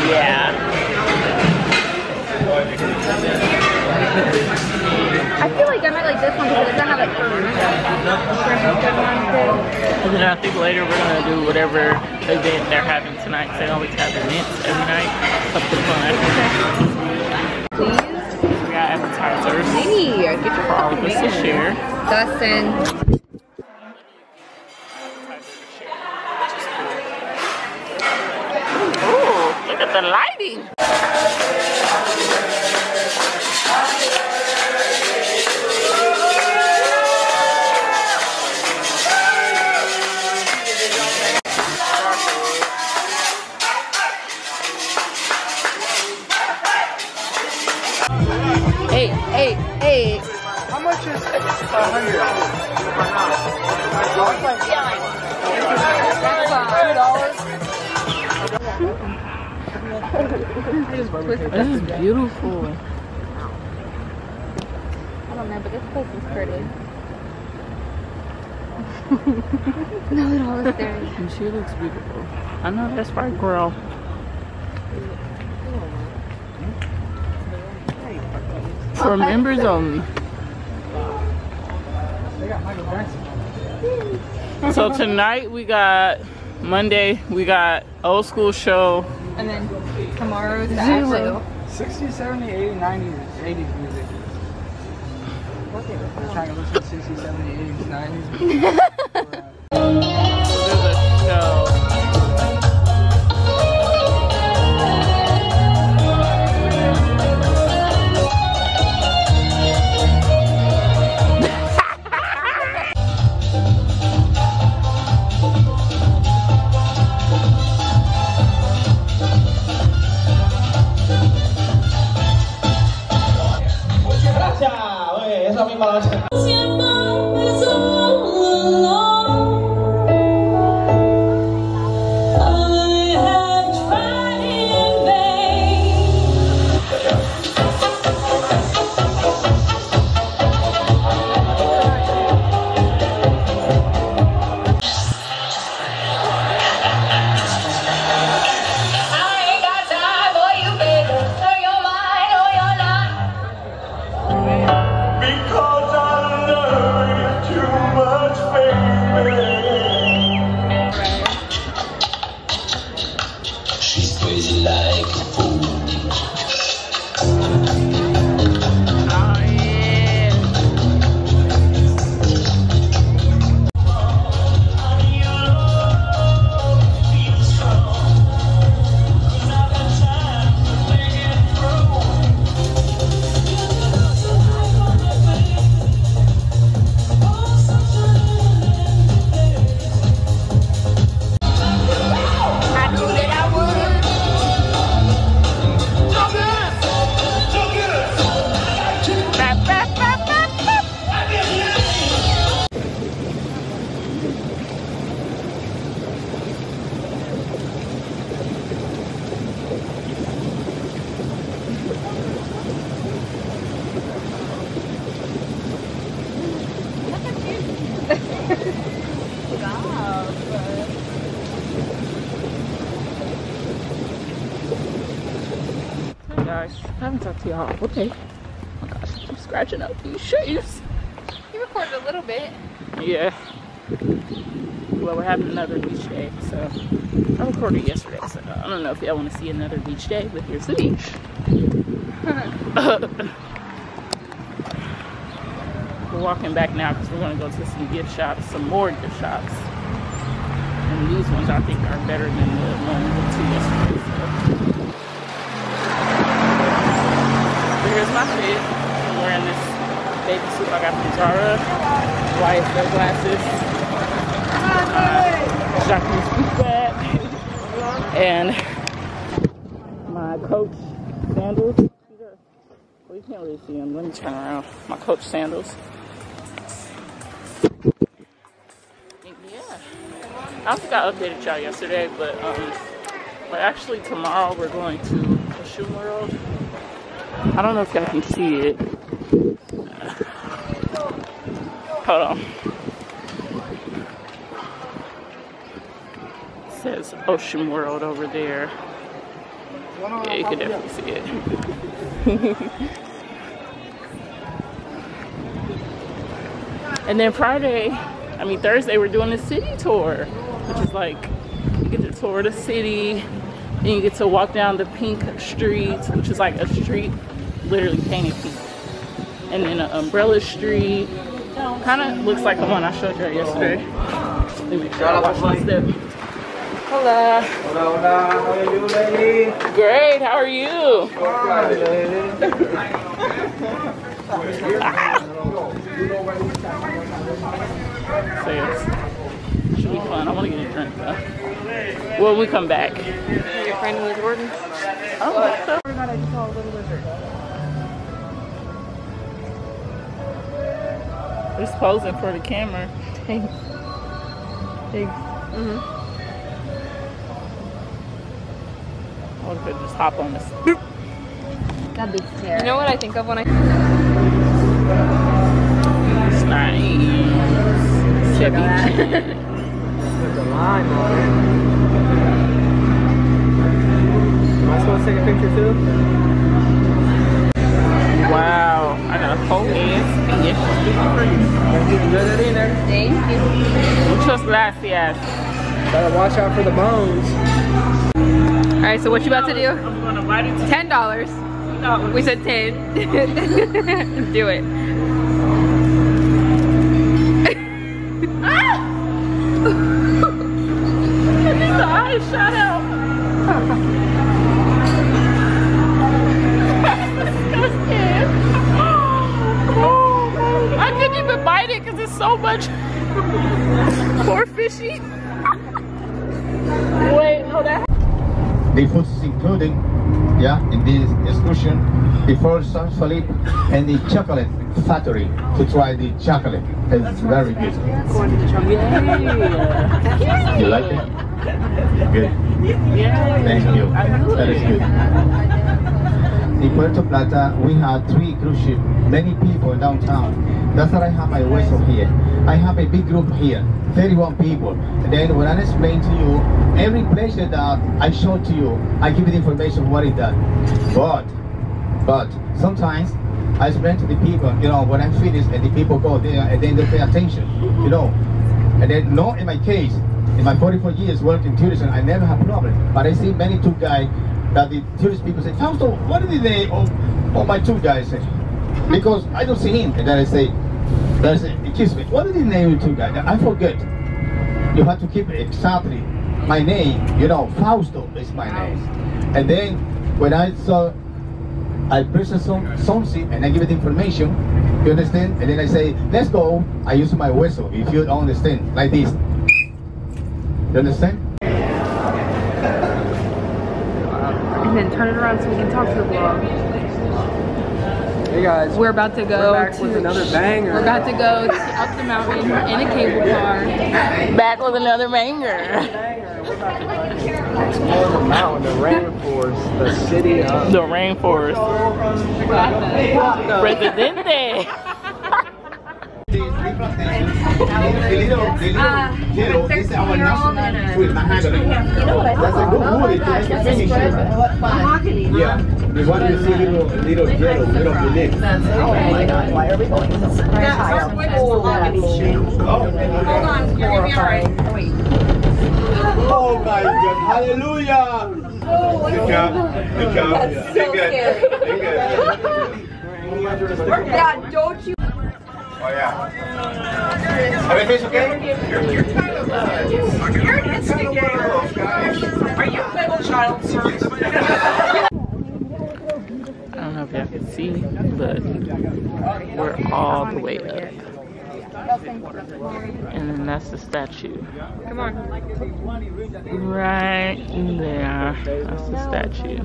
Speaker 1: yeah.
Speaker 6: I feel like I might like this one because it doesn't have like curry.
Speaker 1: And then I think later we're gonna do whatever event they're having tonight. 'cause They always have events every night. Something fun.
Speaker 3: Please.
Speaker 1: We got appetizers
Speaker 3: Amy, get your
Speaker 1: for all of us to share.
Speaker 3: Dustin.
Speaker 1: The lighting. Beautiful.
Speaker 6: I don't know, but this place is pretty. no, it all is there.
Speaker 1: And she looks beautiful. I know that's right, girl. For members only.
Speaker 11: They got Michael Jackson.
Speaker 1: So tonight we got Monday we got old school show.
Speaker 3: And then tomorrow's the actual.
Speaker 11: 60s, 70s, 80s, 90s, 80s music. I'm um, trying to listen to 60s, 70s, 80s, 90s.
Speaker 1: Haven't talked to y'all. Okay. Oh my gosh, I'm scratching up these shoes.
Speaker 3: You recorded a little bit.
Speaker 1: Yeah. Well, we're having another beach day, so I recorded yesterday, so I don't know if y'all want to see another beach day, but here's the beach. we're walking back now because we're going to go to some gift shops, some more gift shops. And these ones I think are better than the one we went to yesterday. So. I got from Zara. YSL glasses. Uh, boot bag. And my Coach sandals. Well, you can't really see them. Let me turn around. My Coach sandals. Yeah. I think I updated y'all yesterday, but um, but actually tomorrow we're going to Ocean World. I don't know if y'all can see it. Hold on. It says Ocean World over there. Yeah, you can definitely see it. and then Friday, I mean Thursday, we're doing the city tour, which is like you get to tour the city, and you get to walk down the pink streets, which is like a street literally painted pink, and then an umbrella street. Kind of looks like the one I showed you yesterday. Let me make sure I watch my step. Hola.
Speaker 11: Hola, hola. How are you, lady?
Speaker 1: Great. How are you?
Speaker 11: Hi, lady.
Speaker 1: So yes, should be fun. I want to get a drink though. When we come back.
Speaker 3: Your friend was Jordan.
Speaker 1: Oh, what's up? Just posing for the camera.
Speaker 3: Thanks.
Speaker 1: Thanks.
Speaker 3: Mm-hmm.
Speaker 1: What if I just hop on this?
Speaker 3: That'd be scary. You know what I think of when I
Speaker 1: It's nice. Chevy Chase.
Speaker 11: There's a line on it. Am I supposed to take a picture too?
Speaker 1: Wow, I got a whole ass fish.
Speaker 11: Thank you. Enjoy that dinner.
Speaker 3: Thank you.
Speaker 1: Muchas gracias.
Speaker 11: Better watch out for the bones.
Speaker 3: All right, so what you about to do?
Speaker 1: I'm gonna write it
Speaker 3: Ten dollars.
Speaker 1: dollars.
Speaker 3: We said ten. do it.
Speaker 1: the eyes shot out. so much. Poor fishy. Wait, no, that.
Speaker 12: The food is included, yeah, in this excursion. Before San Felipe and the chocolate factory to try the chocolate. It's very good. You like it? Good. Thank you. That is good. In Puerto Plata, we have three cruise ships, many people downtown. That's why I have my vessel here. I have a big group here, 31 people. And then when I explain to you, every pleasure that I show to you, I give you the information what it does. But, but sometimes I explain to the people, you know, when I'm finished and the people go there and then they pay attention, you know. And then, no, in my case, in my 44 years working tourism, I never had problem. But I see many tour guys that the tourist people say, Fausto, what did they, oh, oh my tour guy say? Because I don't see him. And then I say, there's a, excuse me, what is the name of the tour guide? I forget. You have to keep exactly my name, you know, Fausto is my name. And then when I saw, I present some, something and I give it information, you understand? And then I say, let's go. I use my whistle, if you don't understand, like this. You understand?
Speaker 3: And then turn it around so we can talk to the vlog.
Speaker 11: Hey guys.
Speaker 3: We're about to go
Speaker 11: We're back
Speaker 3: to
Speaker 11: with another banger.
Speaker 3: We're about to go to- up the mountain in a cable car.
Speaker 1: Back with another banger.
Speaker 11: Explore the mountain, the rainforest, the city of...
Speaker 1: The rainforest. Presidente.
Speaker 12: The little, the little yellow is our national fruit, mahogany. That's a good wood to make a finish.
Speaker 6: Mahogany.
Speaker 12: Yeah, the one you see little, little yellow, little leaf.
Speaker 6: Oh my god, why are we going to this? Yeah, first one is the mahogany shoe. Hold on, you're gonna be alright. Wait.
Speaker 12: Oh my God, hallelujah! Good job, good job.
Speaker 6: That's so scary. Yeah, don't you?
Speaker 12: Oh yeah. Everything's okay?
Speaker 6: You're an instigator. Are you a middle child, sir?
Speaker 1: I don't know if y'all can see, but we're all the way up. And then that's the statue.
Speaker 3: Come on.
Speaker 1: Right there. That's the statue.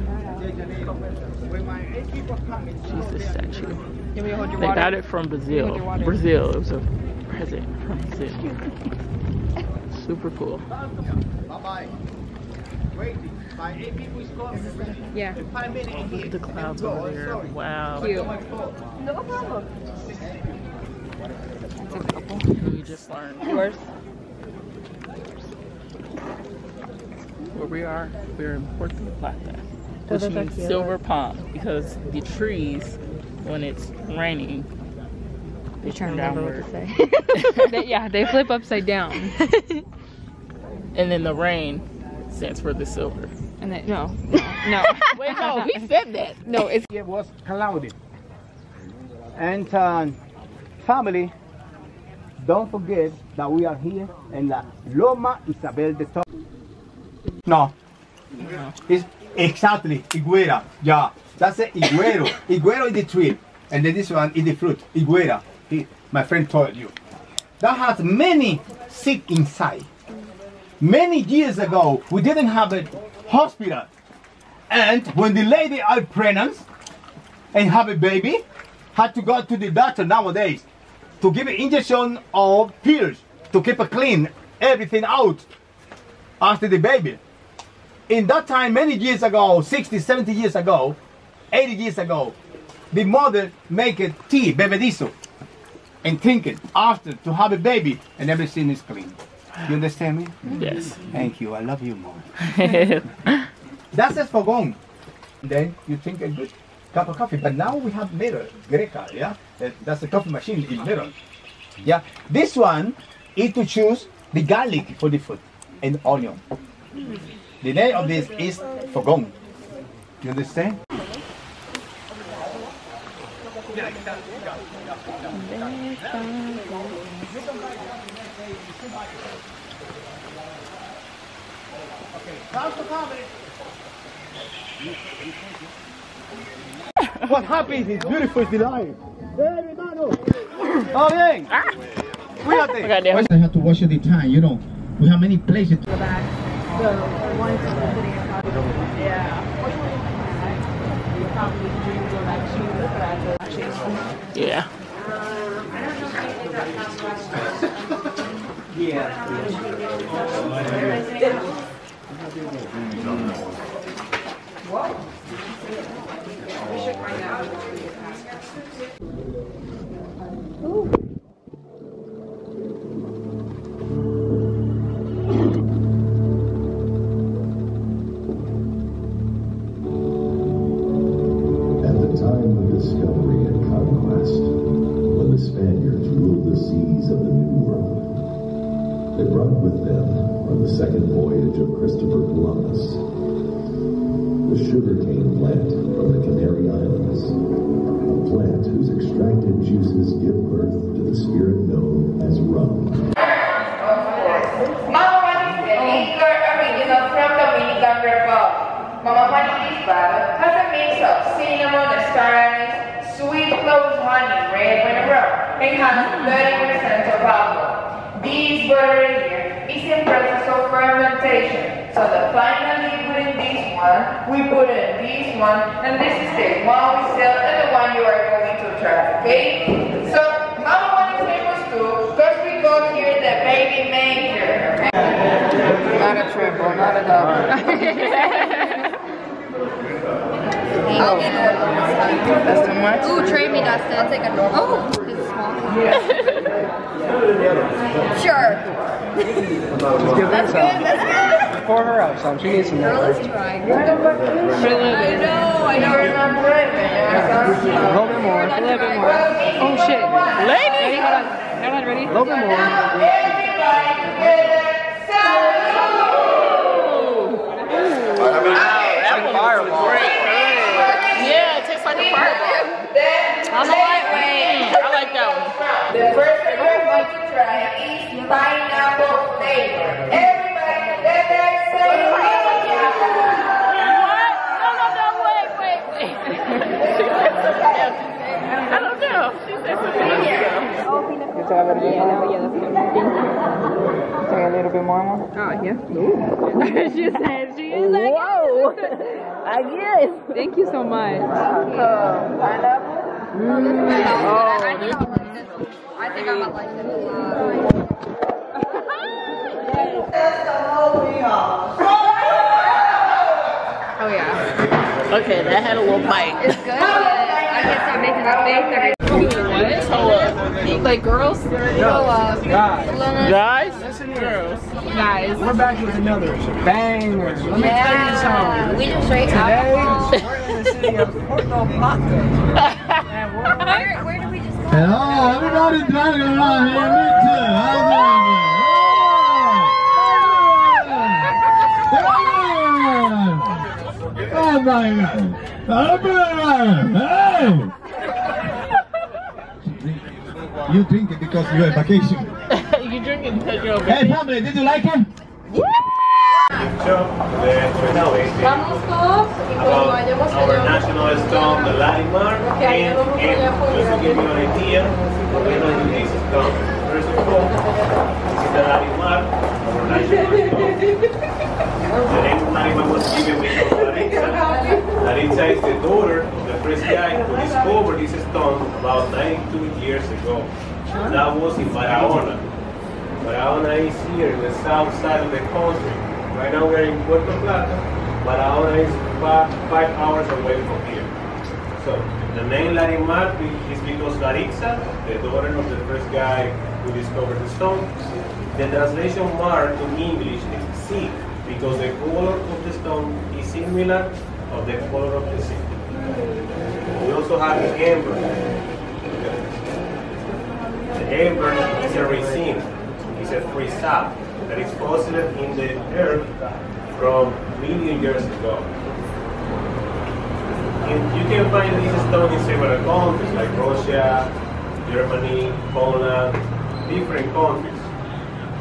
Speaker 1: Jesus statue.
Speaker 3: Can we hold your
Speaker 1: They got it from Brazil.
Speaker 3: Hold your water.
Speaker 1: Brazil. It was a present from Brazil. Super cool.
Speaker 12: Bye-bye. Waiting. By eight people is coming.
Speaker 3: Yeah.
Speaker 12: Five minutes in
Speaker 1: Look at the clouds over there. Wow.
Speaker 3: Cute.
Speaker 4: No problem.
Speaker 3: It's a couple.
Speaker 1: We just learned
Speaker 3: Yours?
Speaker 1: where we are. We're in Puerto Plata, which means silver palm because the trees, when it's raining, they
Speaker 3: You're trying
Speaker 1: turn
Speaker 3: to remember
Speaker 1: downward.
Speaker 3: what to say. They- yeah, they flip upside down.
Speaker 1: And then the rain stands for the silver.
Speaker 3: And then, no, no.
Speaker 1: Wait, no, he said that.
Speaker 3: No, it's
Speaker 12: It was cloudy. And um, family, don't forget that we are here in La Loma Isabel de Torres. No. It's exactly Iguera. Yeah. That's a Higuero. Higuero is the tree. And then this one is the fruit. Iguera. He, my friend told you. That has many sick inside. Many years ago, we didn't have a hospital. And when the lady are pregnant and have a baby, had to go to the doctor nowadays to give an injection of pills to keep it clean, everything out after the baby. In that time, many years ago, 60, 70 years ago, 80 years ago, the mother make a tea, bebedizo, and drink it after to have a baby, and everything is clean. You understand me?
Speaker 1: Yes.
Speaker 12: Thank you. I love you more. That's a fogón. Then you drink a good cup of coffee. But now we have mirror, Greca, yeah? That's the coffee machine in mirror. Yeah. This one is to choose the garlic for the food and onion. The name of this is fogón. Do you understand? What happens is beautiful is the life. Hey, hermano. Oh, bien. Cuídate. I have to wash it the time, you know. We have many places.
Speaker 1: Yeah.
Speaker 8: At
Speaker 1: That's.
Speaker 3: Ooh, trade me, Dustin. I'll take a. normal. Oh, this is small. sure. That's good. That's good.
Speaker 13: Pour her out some. She needs some
Speaker 3: Girl,
Speaker 13: more.
Speaker 3: let's try. I know. I know.
Speaker 13: A little bit more. A little bit more. Oh shit.
Speaker 1: Lady.
Speaker 13: Ready? Hold on. Hold on. Ready? A little bit more.
Speaker 1: Yeah, it tastes like a fireball.
Speaker 14: I'm a lightweight.
Speaker 1: I like that one.
Speaker 14: The first thing we're going to try is pineapple flavor. Everybody, let us say
Speaker 1: What? No, no, no, wait, wait, wait. I don't know. She said something else.
Speaker 13: Good to have it again.
Speaker 3: Yeah, yeah. Thank you.
Speaker 13: Take a little bit more. more.
Speaker 3: Oh, yeah. she said, she is like,
Speaker 1: Whoa. I guess.
Speaker 3: Thank you so much.
Speaker 14: Oh, pineapple.
Speaker 3: Oh, this is I think I might like this. I think I might like this a lot. Oh yeah.
Speaker 1: Okay, that had a little bite.
Speaker 3: It's good. I can't stop making the face every like girls? No, uh,
Speaker 1: Guys?
Speaker 3: girls. Guys.
Speaker 15: We're back with another banger. Let me tell you something.
Speaker 3: We just straight
Speaker 15: Today,
Speaker 3: alcohol.
Speaker 15: we're in the city of Puerto Plata.
Speaker 12: Hello, everybody driving around here. Me too. How's it? Oh my God. Hey! You drink it because you're on vacation.
Speaker 1: you drink it because you're
Speaker 12: Hey family, did you like it?
Speaker 6: Vamos todos y cuando vayamos
Speaker 16: Our
Speaker 6: allá.
Speaker 16: national stone, the Larimar,
Speaker 6: Okay,
Speaker 16: and, and just to give you an idea, we're going to do this stone. First of all, this is the Larimar, our national stone. The name Larimar was given because Laritza. Laritza is the daughter of the first guy who discovered this stone about 92 years ago. That was in Barahona. Barahona is here in the south side of the country. Right now we're in Puerto Plata. but Barahona is five, five hours away from here. So the name Larimar is because Laritza, the daughter of the first guy who discovered the stone, the translation Mar to English is sea because the color of the stone is similar of the color of the sea. We also have the amber. The amber is a resin, it's a free sap that is fossilized in the earth from million years ago. And you can find this stone in several countries like Russia, Germany, Poland, different countries.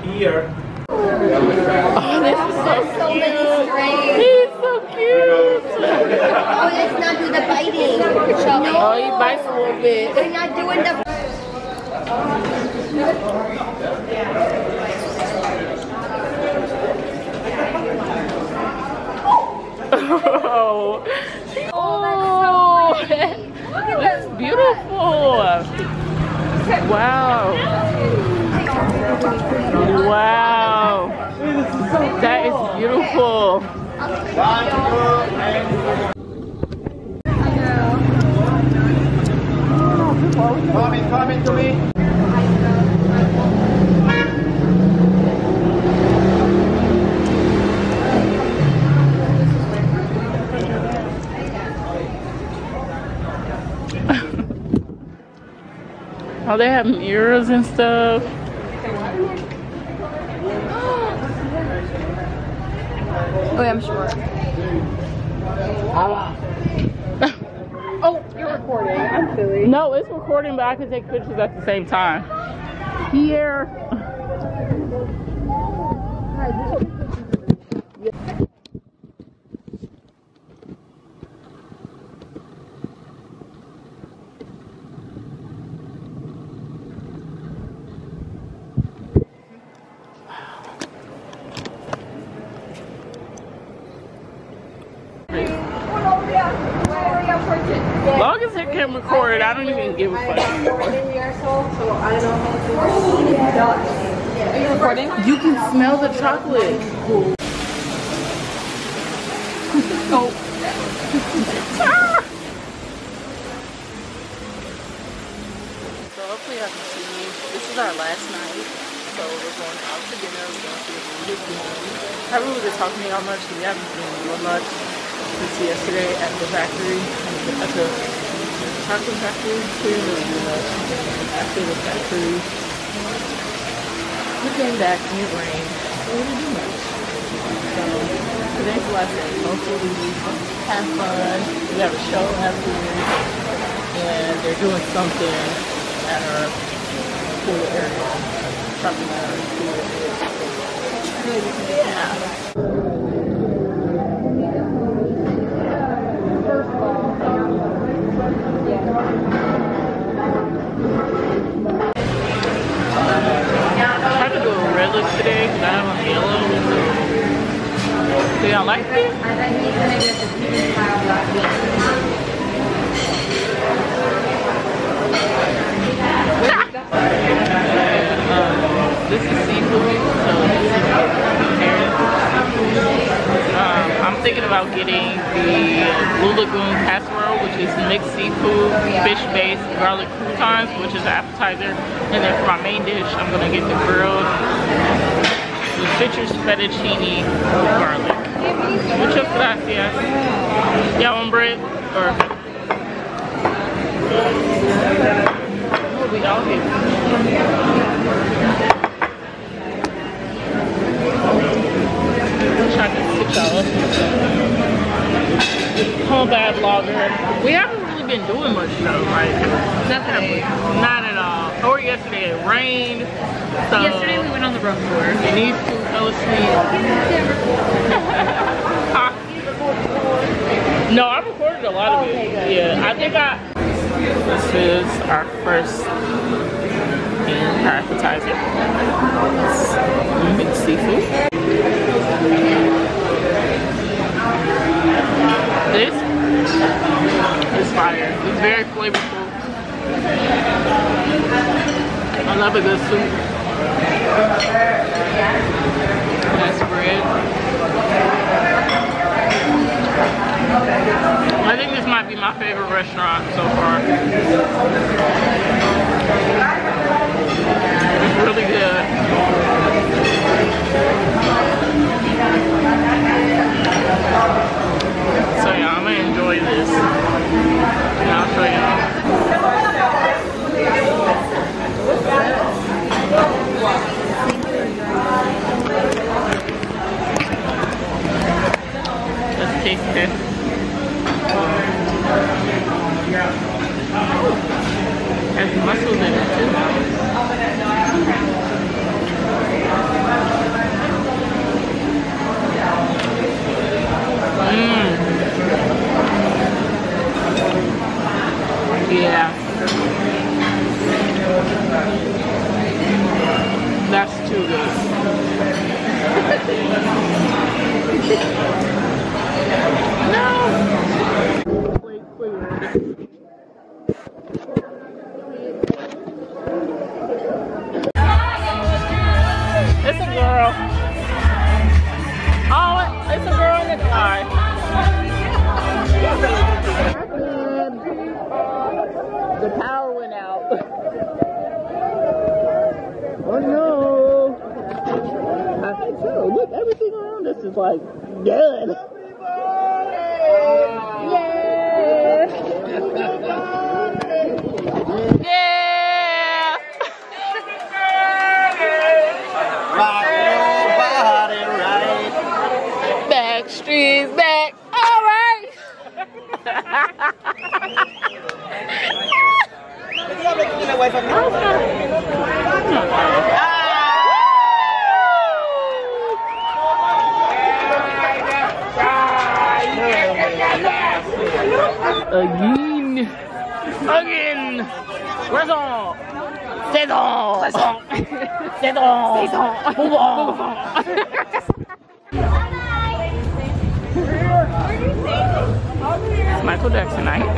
Speaker 16: Here,
Speaker 1: Oh, this is so
Speaker 3: So many
Speaker 1: cute.
Speaker 3: strings.
Speaker 1: He's so cute.
Speaker 3: Oh, let's not do the biting. No.
Speaker 1: Oh, he bites a little bit.
Speaker 3: We're not doing the.
Speaker 1: Oh, oh, that's beautiful. Wow. Wow. That is beautiful.
Speaker 15: Coming, coming to me.
Speaker 1: Oh, they have mirrors and stuff.
Speaker 3: Oh, I'm sure. oh, you're recording. I'm silly.
Speaker 1: No, it's recording, but I can take pictures at the same time. Here. As long as it can record I don't even give a fuck.
Speaker 6: Are you recording?
Speaker 1: You can smell the chocolate. oh. so hopefully I can see you. This is our last night. So we're going out to dinner. We're going to see the movie. I haven't really been talking to y'all much. We haven't been doing much yesterday at the factory. At the chocolate factory. We didn't do much after the factory. We came back and it rained. So we didn't do much. So today's the last day. Hopefully we have fun. We have a show afterwards. And they're doing something at our pool area. Something at our pool area. Yeah. red looks today because I have on yellow. Do y'all like me? This is seafood, so this is carrots. Um, I'm thinking about getting the Blue Lagoon Castle is mixed seafood, fish-based garlic croutons, which is an appetizer. And then for my main dish, I'm gonna get the grilled the citrus fettuccine with garlic. Muchas gracias. Y'all want bread? Or we all here. Trying to sit y'all Home bad vlogger. We haven't really been doing much though, like
Speaker 3: Nothing.
Speaker 1: not at all. Or yesterday it rained. So
Speaker 3: Yesterday we went on the road tour.
Speaker 1: and these two fell asleep. No, I recorded a lot of it. Yeah, I think I. This is our first and our appetizer. Mixed seafood. This is fire. It's very flavorful. I love good soup. That's bread. I think this might be my favorite restaurant so far. It's really good. So yeah, I'm gonna enjoy this. And I'll show y'all. Let's taste this. Has mussels in it too. Mmm. Yeah. That's too good. no. Around us is like dead. Yeah! Backstreet's back. All right. Again. Again. Raison. Saison. Saison. Saison. Saison. Bonbon. Michael Jackson night.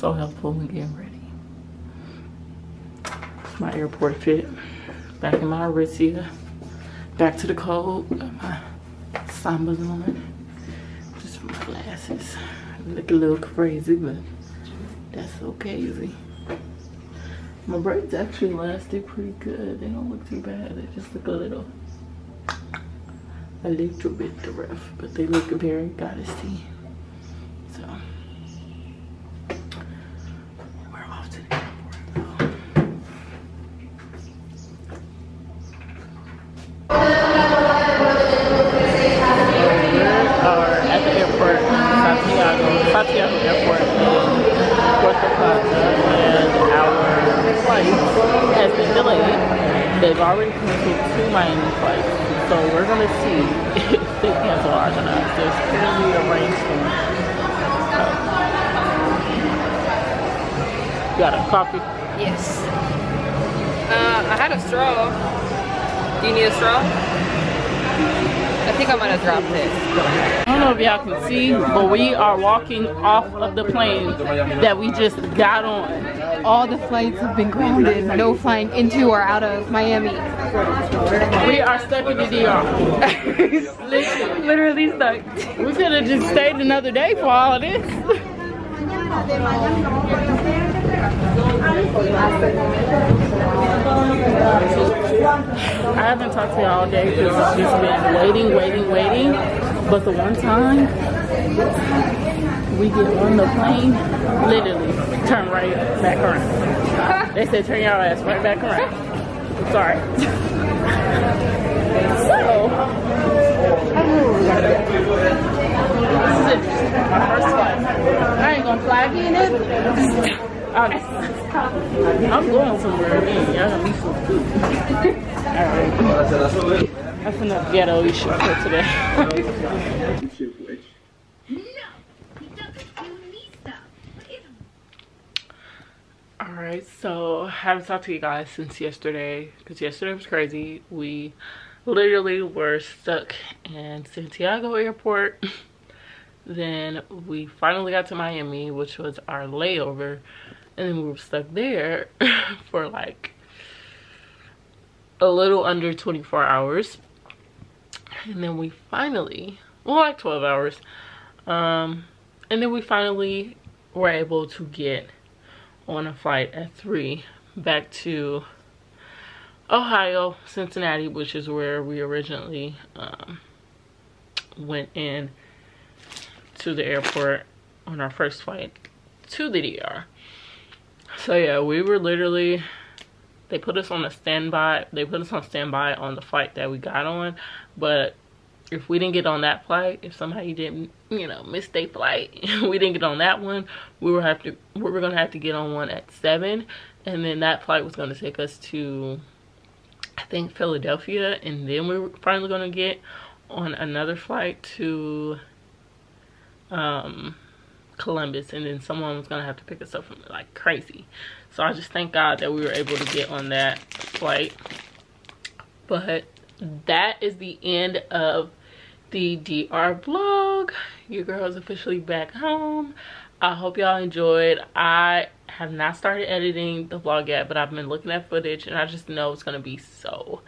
Speaker 1: So helpful in getting ready. My airport fit. Back in my Aritzia. Back to the cold. My sambas on. Just my glasses. Look a little crazy, but that's okay. -y. My braids actually lasted pretty good. They don't look too bad. They just look a little a little bit rough, but they look very goddessy. So we're off to the are at the airport, Santiago, Santiago Airport in Puerto Plata, and our flight has been delayed. They've already canceled two Miami flights, so we're gonna see if they cancel ours or not. A rainstorm. So. Got a coffee?
Speaker 3: Yes. Uh, I had a straw. Do you need a straw? I think I might have dropped it.
Speaker 1: I don't know if y'all can see, but we are walking off of the plane that we just got on.
Speaker 3: All the flights have been grounded. No flying into or out of Miami.
Speaker 1: We are stuck in the DR. Literally.
Speaker 3: Literally stuck.
Speaker 1: We could have just stayed another day for all of this. I haven't talked to you all day because it's just been waiting, waiting, waiting. But the one time we get on the plane, literally turn right back around. They said turn your ass right back around. Sorry. so, this is interesting. My first flight. I ain't gonna fly again, is I'm, I'm going somewhere again. Y'all gonna need some food. Alright. That's enough ghetto you should for today. Alright, so I haven't talked to you guys since yesterday because yesterday was crazy. We literally were stuck in Santiago airport. then we finally got to Miami, which was our layover. And then we were stuck there for like a little under 24 hours. And then we finally, well like 12 hours. Um, and then we finally were able to get on a flight at 3 back to Ohio, Cincinnati, which is where we originally um, went in to the airport on our first flight to the DR. So yeah, we were literally, they put us on a standby, they put us on standby on the flight that we got on, but if we didn't get on that flight, if somebody didn't, you know, miss their flight, we didn't get on that one, we were have to we were gonna have to get on one at seven, and then that flight was gonna take us to, I think Philadelphia, and then we were finally gonna get on another flight to, um, Columbus, and then someone was gonna have to pick us up from like crazy. So I just thank God that we were able to get on that flight. But that is the end of the DR vlog. Your girl is officially back home. I hope y'all enjoyed. I have not started editing the vlog yet, but I've been looking at footage and I just know it's gonna be so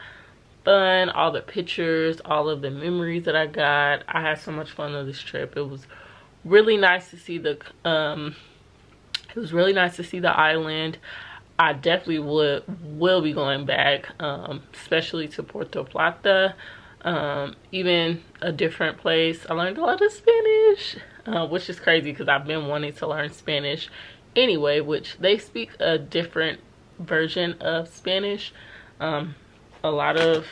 Speaker 1: fun. All the pictures, all of the memories that I got. I had so much fun on this trip. It was really nice to see the um it was really nice to see the island. I definitely would will be going back, um, especially to Puerto Plata um, even a different place. I learned a lot of Spanish, uh, which is crazy because I've been wanting to learn Spanish anyway, which they speak a different version of Spanish. Um, a lot of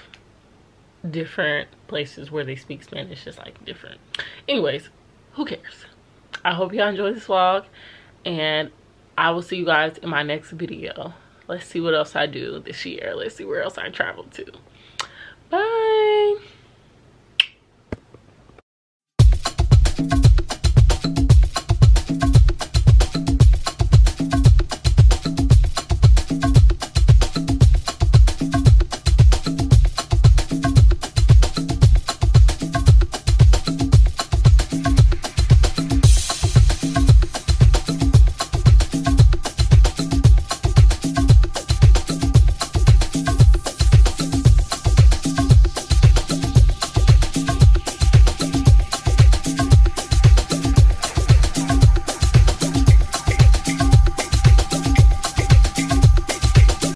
Speaker 1: different places where they speak Spanish is like different. Anyways, who cares? I hope y'all enjoyed this vlog and I will see you guys in my next video. Let's see what else I do this year. Let's see where else I travel to. Bye.